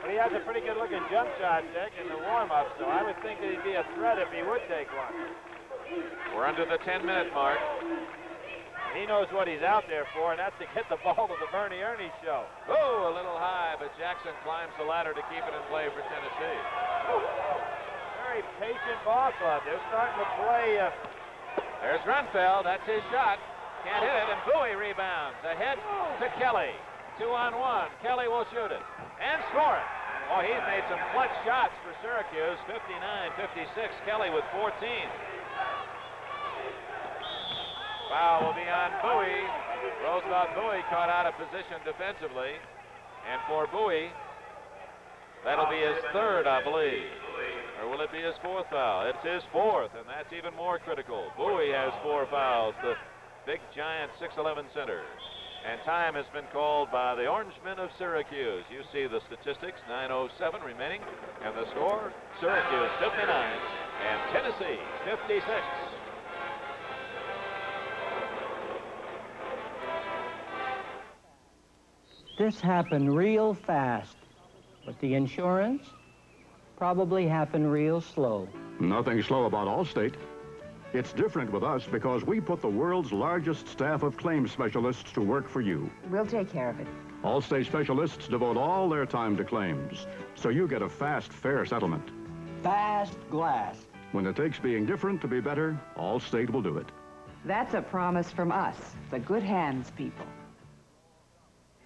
But he has a pretty good looking jump shot, Dick, in the warm-up, so I would think that he'd be a threat if he would take one. We're under the 10-minute mark. He knows what he's out there for, and that's to get the ball to the Bernie Ernie show. Oh, a little high, but Jackson climbs the ladder to keep it in play for Tennessee. Very patient ball club. They're starting to play. Uh... There's Grunfeld. That's his shot. Can't hit it, and Bouie rebounds. Ahead to Kelly. Two on one. Kelly will shoot it and score it. Oh, he's made some clutch shots for Syracuse. 59-56. Kelly with 14. Foul will be on Bouie. Roosevelt Bouie caught out of position defensively. And for Bouie, that'll be his third, I believe. or will it be his fourth foul? It's his fourth, and that's even more critical. Bouie has four fouls, the big, giant 6'11 center. And time has been called by the Orangemen of Syracuse. You see the statistics, 9.07 remaining, and the score, Syracuse 59 and Tennessee 56. This happened real fast, but the insurance probably happened real slow. Nothing slow about Allstate. It's different with us because we put the world's largest staff of claims specialists to work for you. We'll take care of it. Allstate specialists devote all their time to claims, so you get a fast, fair settlement. Fast glass. When it takes being different to be better, Allstate will do it. That's a promise from us, the good hands people.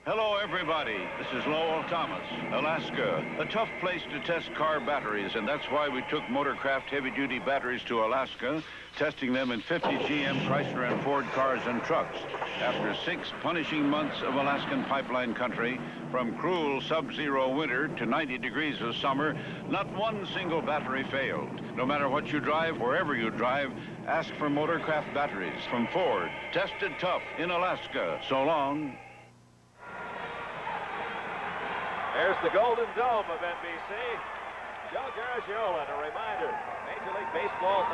Hello, everybody. This is Lowell Thomas, Alaska. A tough place to test car batteries, and that's why we took Motorcraft heavy-duty batteries to Alaska, testing them in 50 GM, Chrysler, and Ford cars and trucks. After six punishing months of Alaskan pipeline country, from cruel sub-zero winter to 90 degrees of summer, not one single battery failed. No matter what you drive, wherever you drive, ask for Motorcraft batteries from Ford. Tested tough in Alaska. So long, There's the Golden Dome of NBC. Joe Garagiola, a reminder, Major League Baseball's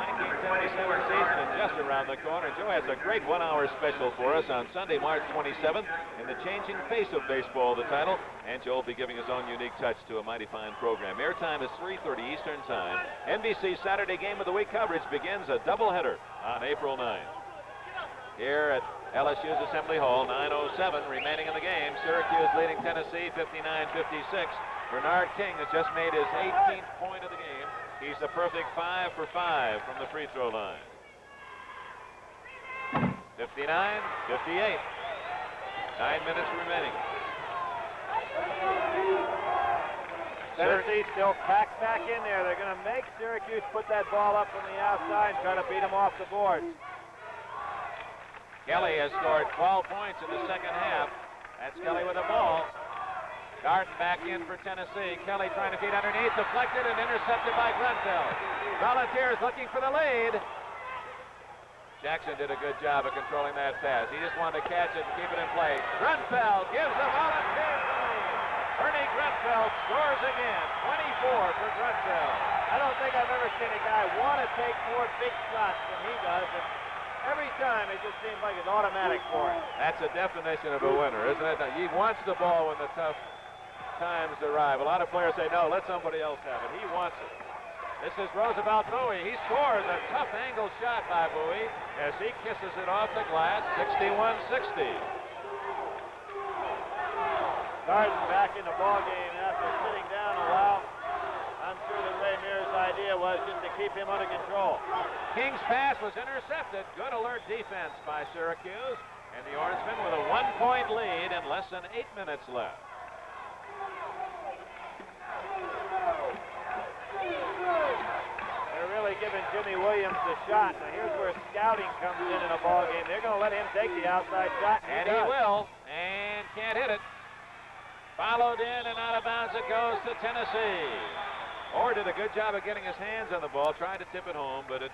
1977 season is just around the corner. Joe has a great one-hour special for us on Sunday, March 27th in The Changing Face of Baseball, the title. And Joe will be giving his own unique touch to a mighty fine program. Airtime is 3.30 Eastern Time. NBC Saturday Game of the Week coverage begins a doubleheader on April 9th. Here at LSU's Assembly Hall, 9.07 remaining in the game. Syracuse leading Tennessee 59-56. Bernard King has just made his 18th point of the game. He's the perfect 5 for 5 from the free throw line. 59, 58. Nine minutes remaining. Tennessee still packed back in there. They're going to make Syracuse put that ball up from the outside and try to beat them off the boards. Kelly has scored 12 points in the second half. That's Kelly with the ball. Darden back in for Tennessee. Kelly trying to feed underneath, deflected and intercepted by Grunfeld. Volunteers looking for the lead. Jackson did a good job of controlling that pass. He just wanted to catch it and keep it in play. Grunfeld gives the Volunteers the lead. Ernie Grunfeld scores again. 24 for Grunfeld. I don't think I've ever seen a guy want to take more big shots than he does. Every time it just seems like it's automatic for him. That's a definition of a winner, isn't it? He wants the ball when the tough times arrive. A lot of players say, no, let somebody else have it. He wants it. This is Roosevelt Bouie. He scores a tough angle shot by Bouie as he kisses it off the glass, 61-60. Darden back in the ball game after sitting down a while. I'm sure that Ray Mears' idea was just to keep him under control. King's pass was intercepted. Good alert defense by Syracuse. And the Orangemen with a one-point lead and less than eight minutes left. They're really giving Jimmy Williams the shot. Now here's where scouting comes in in a ball game. They're going to let him take the outside shot. And, he, he will. And can't hit it. Followed in and out of bounds it goes to Tennessee. Orr did a good job of getting his hands on the ball, tried to tip it home, but it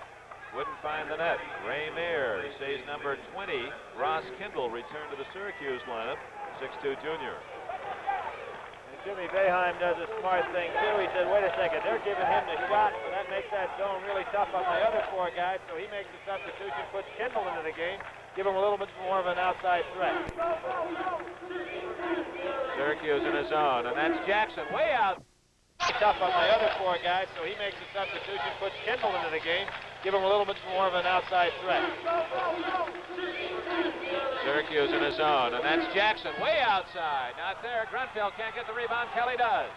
wouldn't find the net. Ray Mayer says number 20, Ross Kindel, returned to the Syracuse lineup, 6'2 junior. And Jimmy Boeheim does a smart thing, too. He said, wait a second, they're giving him the shot, so that makes that zone really tough on my other four guys, so he makes the substitution, puts Kindel into the game, give him a little bit more of an outside threat. Syracuse in his zone, and that's Jackson way out. Tough on my other four guys, so he makes a substitution, puts Kendall into the game, give him a little bit more of an outside threat. Syracuse in his zone, and that's Jackson way outside. Not there. Grunfeld can't get the rebound. Kelly does.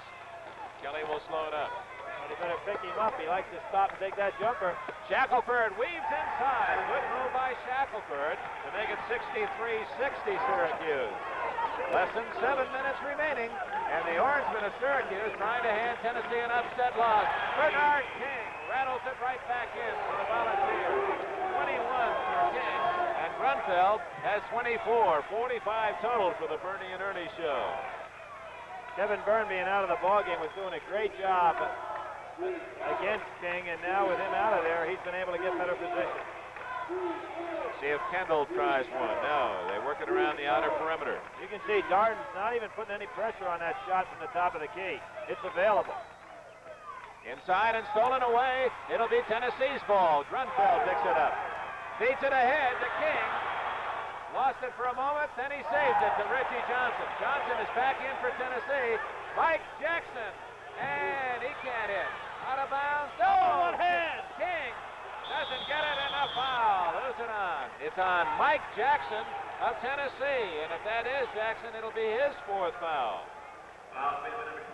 Kelly will slow it up. But he better pick him up. He likes to stop and take that jumper. Shackelford weaves inside. Good move by Shackelford to make it 63-60 Syracuse. Less than seven minutes remaining, and the Orangemen of Syracuse trying to hand Tennessee an upset loss. Bernard King rattles it right back in for the Volunteers. 21 for King, and Grunfeld has 24, 45 total for the Bernie and Ernie show. Kevin Byrnes being out of the ballgame was doing a great job against King, and now with him out of there, he's been able to get better position. See if Kendall tries one. No, they work it around the outer perimeter. You can see Darden's not even putting any pressure on that shot from the top of the key. It's available. Inside and stolen away. It'll be Tennessee's ball. Grunfeld picks it up. Feeds it ahead to King. Lost it for a moment, then he saves it to Reggie Johnson. Johnson is back in for Tennessee. Mike Jackson, and he can't hit. Out of bounds. No, one oh, hand. King doesn't get it and a foul. Who's it on? It's on Mike Jackson of Tennessee, and if that is Jackson, it'll be his fourth foul.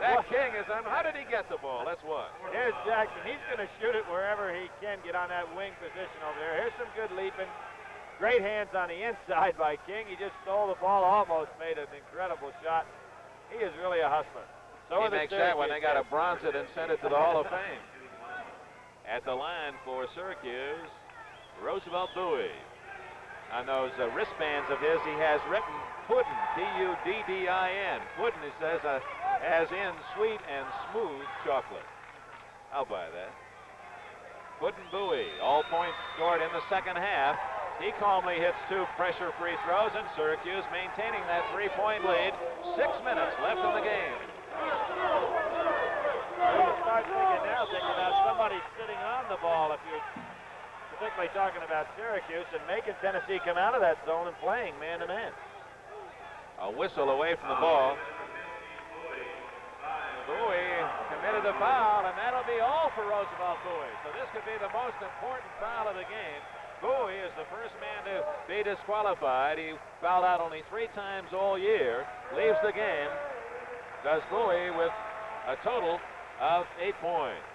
That King is on. How did he get the ball? That's what. Here's Jackson. He's going to shoot it wherever he can get on that wing position over there. Here's some good leaping. Great hands on the inside by King. He just stole the ball, almost made an incredible shot. He is really a hustler. So he makes that when they got to bronze it and send it to the Hall of Fame. At the line for Syracuse, Roosevelt Bouie. On those uh, wristbands of his, he has written Puddin, P-U-D-D-I-N. Puddin, he says, uh, as in sweet and smooth chocolate. I'll buy that. Puddin Bouie, all points scored in the second half. He calmly hits two pressure free throws, and Syracuse maintaining that three-point lead. Six minutes left in the game. You start thinking now, thinking about somebody sitting on the ball if you're particularly talking about Syracuse and making Tennessee come out of that zone and playing man-to-man. A whistle away from the ball. Bouie committed a foul, and that'll be all for Roosevelt Bouie. So this could be the most important foul of the game. Bouie is the first man to be disqualified. He fouled out only three times all year, leaves the game, does Bouie with a total of eight points.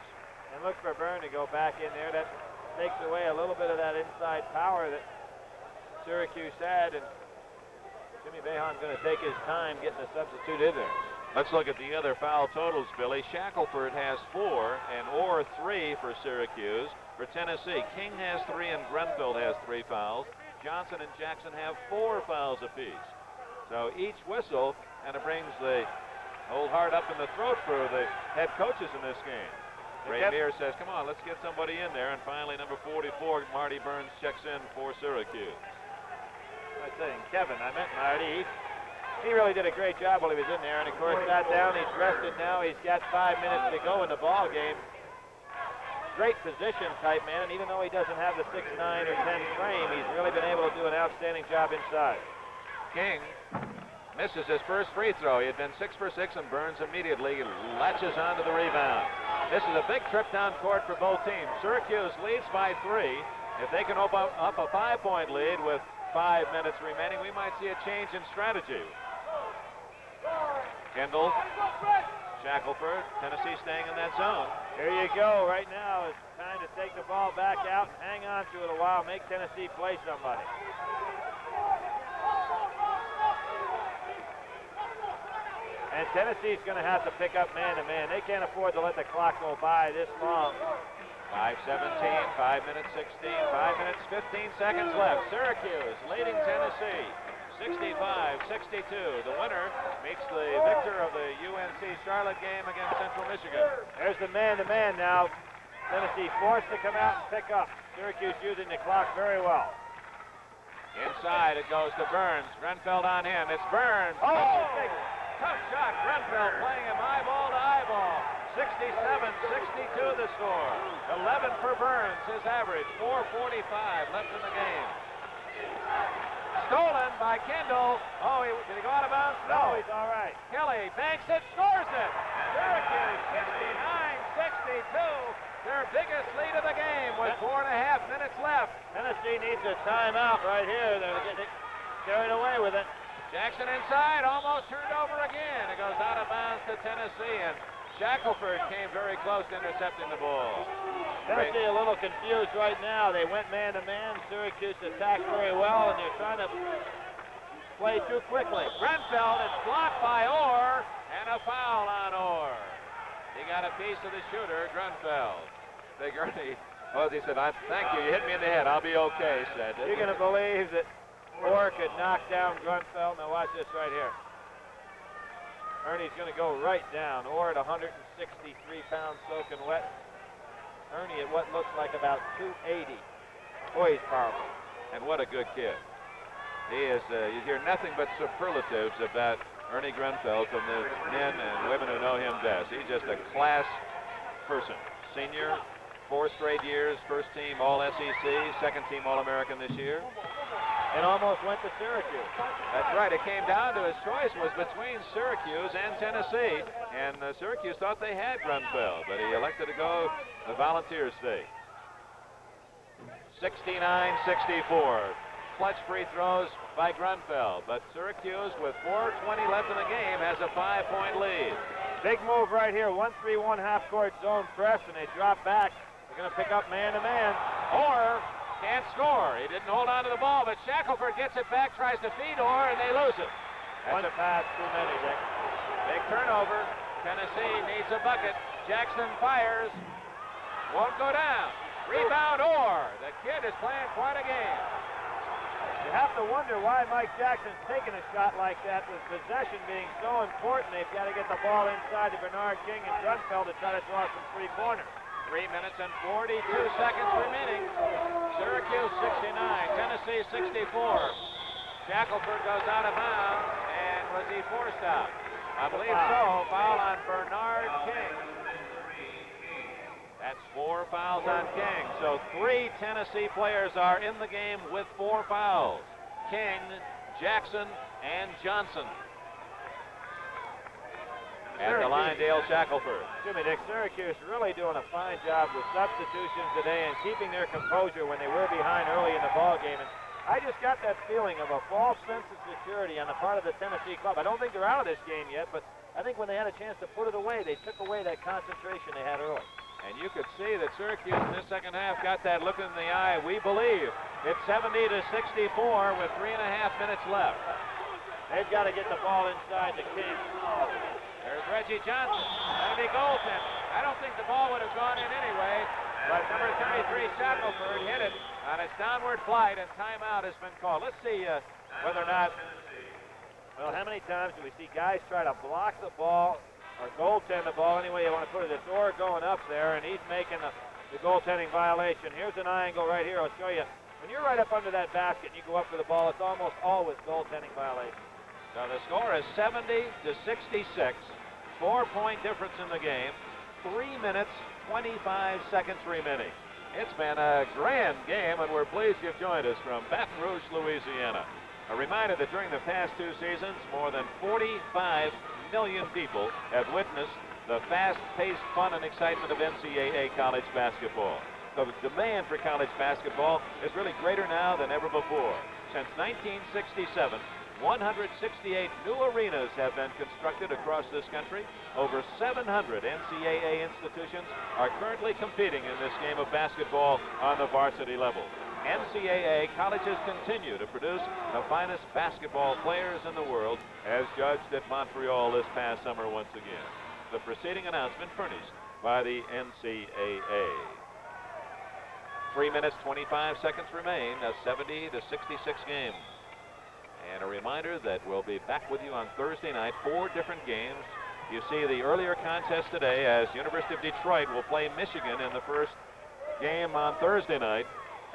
And look for Byrnes to go back in there. That takes away a little bit of that inside power that Syracuse had, and Jimmy Boeheim's going to take his time getting a substitute in there. Let's look at the other foul totals, Billy. Shackelford has four, and Orr three for Syracuse. For Tennessee, King has three, and Grunfeld has three fouls. Johnson and Jackson have four fouls apiece. So each whistle kind of brings the old heart up in the throat for the head coaches in this game. Ray Mears says, come on, let's get somebody in there. And finally, number 44, Marty Byrnes checks in for Syracuse. I was saying Kevin, I meant Marty. He really did a great job while he was in there. And, of course, sat down. He's rested now. He's got five minutes to go in the ball game. Great position type man. And even though he doesn't have the 6'9 or 10 frame, he's really been able to do an outstanding job inside. King misses his first free throw. He had been six for six, and Byrnes immediately latches onto the rebound. This is a big trip down court for both teams. Syracuse leads by three. If they can open up a five-point lead with five minutes remaining, we might see a change in strategy. Kendall, Shackelford, Tennessee staying in that zone. Here you go. Right now it's time to take the ball back out and hang on to it a while, make Tennessee play somebody. And Tennessee's going to have to pick up man-to-man. -man. They can't afford to let the clock go by this long. 5-17, 5 minutes 16, 5 minutes 15 seconds left. Syracuse leading Tennessee 65-62. The winner meets the victor of the UNC Charlotte game against Central Michigan. There's the man-to-man -man now. Tennessee forced to come out and pick up. Syracuse using the clock very well. Inside it goes to Byrnes. Grunfeld on him. It's Byrnes. Oh! Tough shot. Grunfeld playing him eyeball to eyeball. 67-62 the score. 11 for Byrnes, his average. 4.45 left in the game. Stolen by Kendall. Oh, he, did he go out of bounds? No, he's all right. Kelly banks it, scores it. Syracuse 59-62. Their biggest lead of the game with four and a half minutes left. Tennessee needs a timeout right here. They're getting carried away with it. Jackson inside, almost turned over again. It goes out of bounds to Tennessee, and Shackelford came very close to intercepting the ball. Tennessee a little confused right now. They went man-to-man. -man. Syracuse attacked very well, and they're trying to play too quickly. Grunfeld is blocked by Orr, and a foul on Orr. He got a piece of the shooter, Grunfeld. Big Ernie, oh, he said, I, thank you, you hit me in the head, I'll be okay, said. You're going to believe that Orr could knock down Grunfeld. Now watch this right here. Ernie's going to go right down. Orr at 163 pounds soaking wet. Ernie at what looks like about 280. Boy, he's powerful. And what a good kid. He is, uh, you hear nothing but superlatives about Ernie Grunfeld from the men and women who know him best. He's just a class person. Senior, four straight years, first team All SEC, second team All American this year. And almost went to Syracuse. That's right. It came down to his choice was between Syracuse and Tennessee. And uh, Syracuse thought they had Grunfeld, but he elected to go the Volunteers' State. 69-64. Clutch free throws by Grunfeld, but Syracuse with 4.20 left in the game has a five-point lead. Big move right here. 1-3-1 half-court zone press, and they drop back. They're going to pick up man-to-man. Orr can't score. He didn't hold on to the ball, but Shackelford gets it back, tries to feed Orr, and they lose it. That's a pass too many, Dick. Big turnover. Tennessee needs a bucket. Jackson fires. Won't go down. Rebound Orr. The kid is playing quite a game. You have to wonder why Mike Jackson's taking a shot like that with possession being so important. They've got to get the ball inside to Bernard King and Grunfeld to try to draw some free corners. Three minutes and 42 seconds remaining. Syracuse 69, Tennessee 64. Shackelford goes out of bounds, and was he forced out? I believe so. Foul on Bernard King. That's four fouls on King. So three Tennessee players are in the game with four fouls. King, Jackson, and Johnson. And the line, Dale Shackelford. Jimmy Dick, Syracuse really doing a fine job with substitutions today and keeping their composure when they were behind early in the ball game. And I just got that feeling of a false sense of security on the part of the Tennessee club. I don't think they're out of this game yet, but I think when they had a chance to put it away, they took away that concentration they had early. And you could see that Syracuse in this second half got that look in the eye. We believe it's 70 to 64 with three and a half minutes left. They've got to get the ball inside the King. Reggie Johnson. That'll goaltending. I don't think the ball would have gone in anyway, but number 33 Shackelford hit it on its downward flight, and timeout has been called. Let's see uh, whether or not. Well, how many times do we see guys try to block the ball or goaltend the ball anyway you want to put it? It's Orr going up there, and he's making the, the goaltending violation. Here's an angle right here. I'll show you. When you're right up under that basket and you go up for the ball, it's almost always goaltending violation. So the score is 70 to 66. Four-point difference in the game. Three minutes, 25 seconds remaining. It's been a grand game, and we're pleased you've joined us from Baton Rouge, Louisiana. A reminder that during the past two seasons, more than 45 million people have witnessed the fast-paced fun and excitement of NCAA college basketball. The demand for college basketball is really greater now than ever before. Since 1967, 168 new arenas have been constructed across this country. Over 700 NCAA institutions are currently competing in this game of basketball on the varsity level. NCAA colleges continue to produce the finest basketball players in the world, as judged at Montreal this past summer once again. The preceding announcement furnished by the NCAA. Three minutes, 25 seconds remain, a 70 to 66 game. And a reminder that we'll be back with you on Thursday night, four different games. You see the earlier contest today as University of Detroit will play Michigan in the first game on Thursday night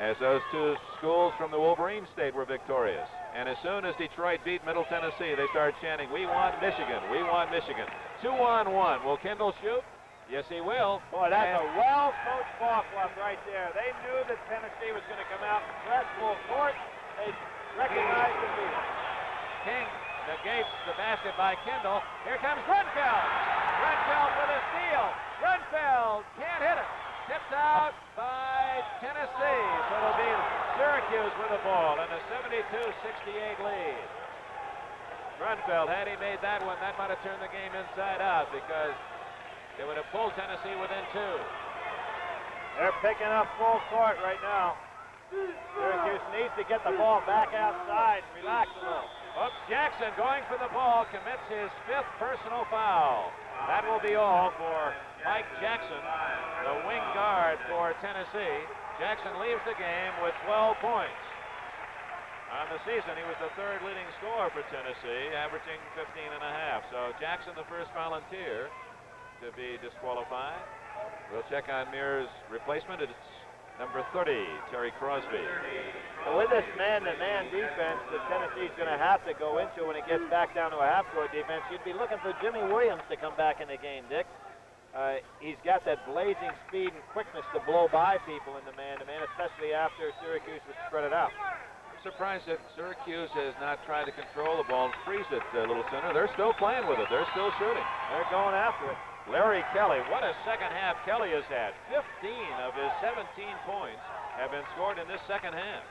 as those two schools from the Wolverine State were victorious. And as soon as Detroit beat Middle Tennessee, they started chanting, we want Michigan, we want Michigan. Two on one. Will Kendall shoot? Yes, he will. Boy, that's And- a well-coached ball club right there. They knew that Tennessee was going to come out and press full court. They recognized the lead. King negates the basket by Kendall. Here comes Grunfeld. Grunfeld with a steal. Grunfeld can't hit it. Tipped out by Tennessee. So it'll be Syracuse with the ball and a 72-68 lead. Grunfeld, had he made that one, that might have turned the game inside out because it would have pulled Tennessee within two. They're picking up full court right now. Syracuse needs to get the ball back outside relax a little. Oops, Jackson going for the ball commits his fifth personal foul. That will be all for Mike Jackson, the wing guard for Tennessee. Jackson leaves the game with 12 points. On the season, he was the third leading scorer for Tennessee, averaging 15 and a half. So Jackson, the first volunteer to be disqualified. We'll check on Muir's replacement. It's number 30, Terry Crosby. So with this man-to-man defense that Tennessee's going to have to go into when it gets back down to a half-court defense, you'd be looking for Jimmy Williams to come back in the game, Dick. Uh, he's got that blazing speed and quickness to blow by people in the man-to-man, especially after Syracuse was spread it out. I'm surprised that Syracuse has not tried to control the ball and freeze it a little sooner. They're still playing with it. They're still shooting. They're going after it. Larry Kelly, what a second half Kelly has had. 15 of his 17 points have been scored in this second half.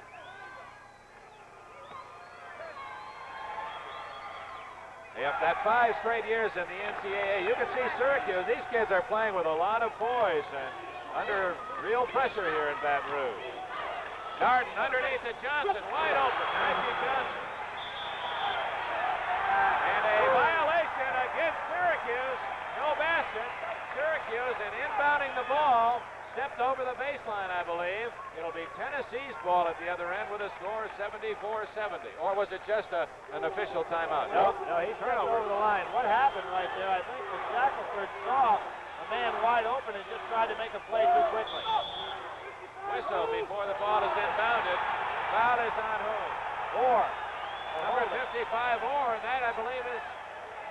Yep, that five straight years in the NCAA. You can see Syracuse, these kids are playing with a lot of poise and under real pressure here in Baton Rouge. Darden underneath to Johnson, wide open. Matthew Johnson. And a violation against Syracuse. No basket. Syracuse in inbounding the ball stepped over the baseline, I believe. It'll be Tennessee's ball at the other end with a score 74-70. Or was it just a, an official timeout? No, no, he turned over the line. What happened right there, I think was Shackelford saw a man wide open and just tried to make a play too quickly. Whistle before the ball is inbounded. Foul is on who? Orr. Number 55, Orr, and that, I believe, is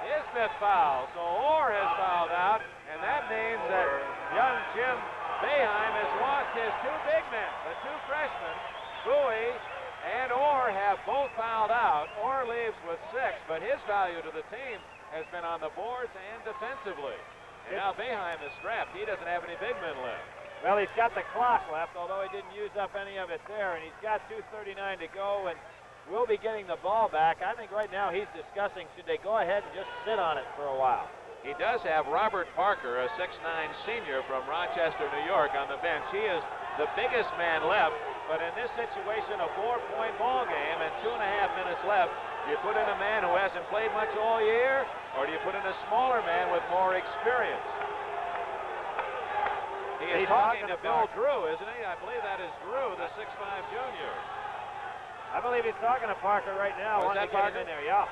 his fifth foul. So Orr has fouled out, and that means that young Jim Boeheim has lost his two big men, the two freshmen, Bouie and Orr have both fouled out. Orr leaves with six, but his value to the team has been on the boards and defensively. And now Boeheim is strapped. He doesn't have any big men left. Well, he's got the clock left, although he didn't use up any of it there, and he's got 2.39 to go, and we'll be getting the ball back. I think right now he's discussing should they go ahead and just sit on it for a while. He does have Robert Parker, a 6'9 senior from Rochester, New York, on the bench. He is the biggest man left, but in this situation, a four-point ball game and two and a half minutes left, do you put in a man who hasn't played much all year, or do you put in a smaller man with more experience? He is He's talking talking to to Bill Parker. Drew, isn't he? I believe that is Drew, the 6'5 junior. I believe he's talking to Parker right now. Oh, is that Parker? in there, yeah.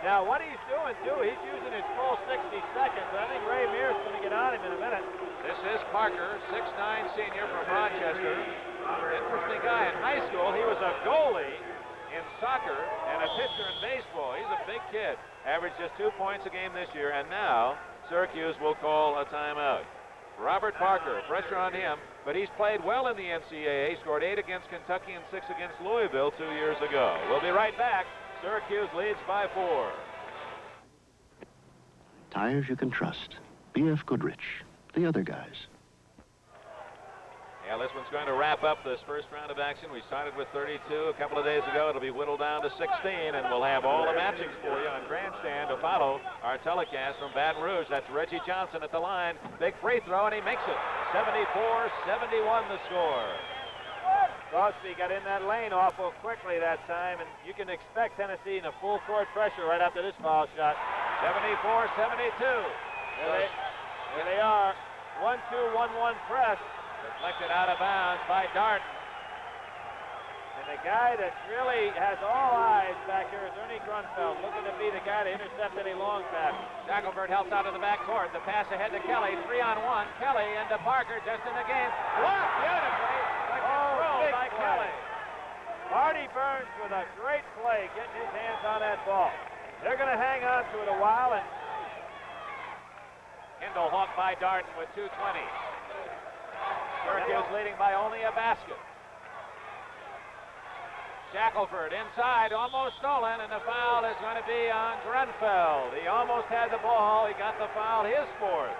Now, what he's doing, too, he's using his full 60 seconds. I think Ray Mears is going to get on him in a minute. This is Parker, 6'9 senior from Rochester. Interesting guy. In high school, he was a goalie in soccer and a pitcher in baseball. He's a big kid. Averaged just two points a game this year, and now Syracuse will call a timeout. Robert Parker, pressure on him, but he's played well in the NCAA. Scored eight against Kentucky and six against Louisville two years ago. We'll be right back. Syracuse leads by four. Tires you can trust. BF Goodrich. The other guys. Yeah, this one's going to wrap up this first round of action. We started with 32 a couple of days ago. It'll be whittled down to 16, and we'll have all the matchings for you on Grandstand to follow our telecast from Baton Rouge. That's Reggie Johnson at the line. Big free throw, and he makes it. 74-71 the score. Crosby got in that lane awful quickly that time, and you can expect Tennessee in a full court pressure right after this foul shot. 74-72. There they, there they are. 1-2-1-1 press. Deflected out of bounds by Darden. And the guy that really has all eyes back here is Ernie Grunfeld, looking to be the guy to intercept any long pass. Shackelford helps out of the back court. The pass ahead to Kelly. Three on one. Kelly into Parker just in the game. Blocked beautifully. Oh, controlled by play. Kelly. Marty Byrnes with a great play, getting his hands on that ball. They're going to hang on to it a while, and Kendall hawked by Darden with 220. Syracuse leading by only a basket. Shackelford inside, almost stolen, and the foul is going to be on Grunfeld. He almost had the ball. He got the foul, his fourth.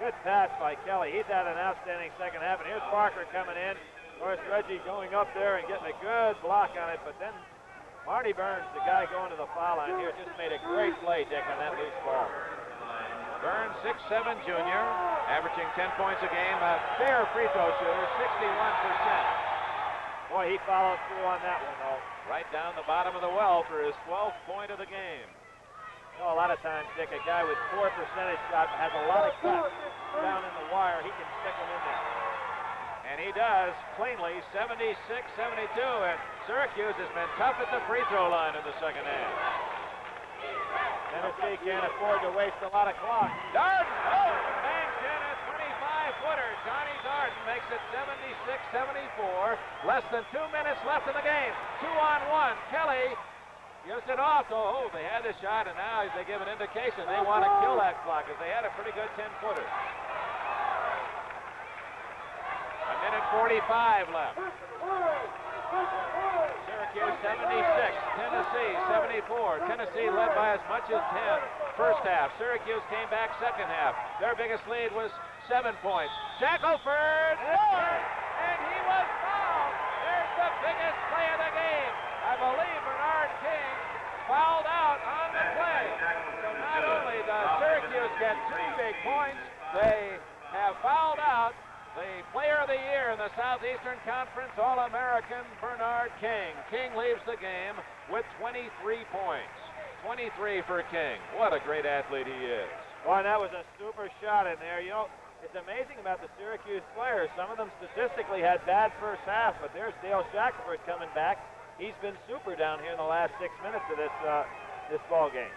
good pass by Kelly. He's had an outstanding second half, and here's Parker coming in. Of course, Reggie going up there and getting a good block on it, but then Marty Byrnes, the guy going to the foul line here, just made a great play, Dick, on that loose ball. Byrnes, 6'7 junior, averaging 10 points a game, a fair free throw shooter, 61%. Boy, he followed through on that one, though. Right down the bottom of the well for his 12th point of the game. You know, a lot of times, Dick, a guy with poor percentage shot has a lot of cuts down in the wire. He can stick them in there. And he does cleanly, 76-72. And Syracuse has been tough at the free throw line in the second half. Tennessee can't afford to waste a lot of clock. Darden, oh, bangs in a 25-footer. Johnny Darden makes it 76-74. Less than two minutes left in the game. Two on one. Kelly gives it off. Oh, they had the shot, and now as they give an indication they want to kill that clock because they had a pretty good 10-footer. A minute 45 left. Syracuse 76, Tennessee 74. Tennessee led by as much as 10 first half. Syracuse came back second half. Their biggest lead was seven points. Shackelford, and he was fouled. There's the biggest play of the game. I believe Bernard King fouled out on the play. So not only does Syracuse get two big points, they have fouled out the player of the year in the Southeastern Conference, All-American Bernard King. King leaves the game with 23 points. 23 for King. What a great athlete he is. Boy, that was a super shot in there. You know, it's amazing about the Syracuse players. Some of them statistically had bad first half, but there's Dale Shackelford coming back. He's been super down here in the last six minutes of this uh, this ball game.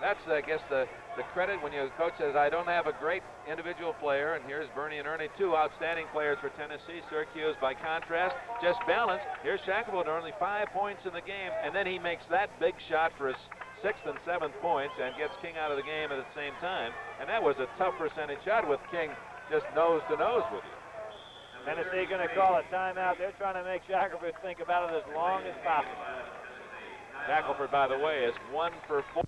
That's, I guess, the, the credit when your coach says, I don't have a great individual player, and here's Bernie and Ernie, two outstanding players for Tennessee. Syracuse, by contrast, just balanced. Here's Shackelford, only five points in the game, and then he makes that big shot for his sixth and seventh points and gets King out of the game at the same time. And that was a tough percentage shot with King just nose to nose with you. Tennessee going to call a timeout. They're trying to make Shackelford think about it as long as possible. Shackelford, by the way, is one for four.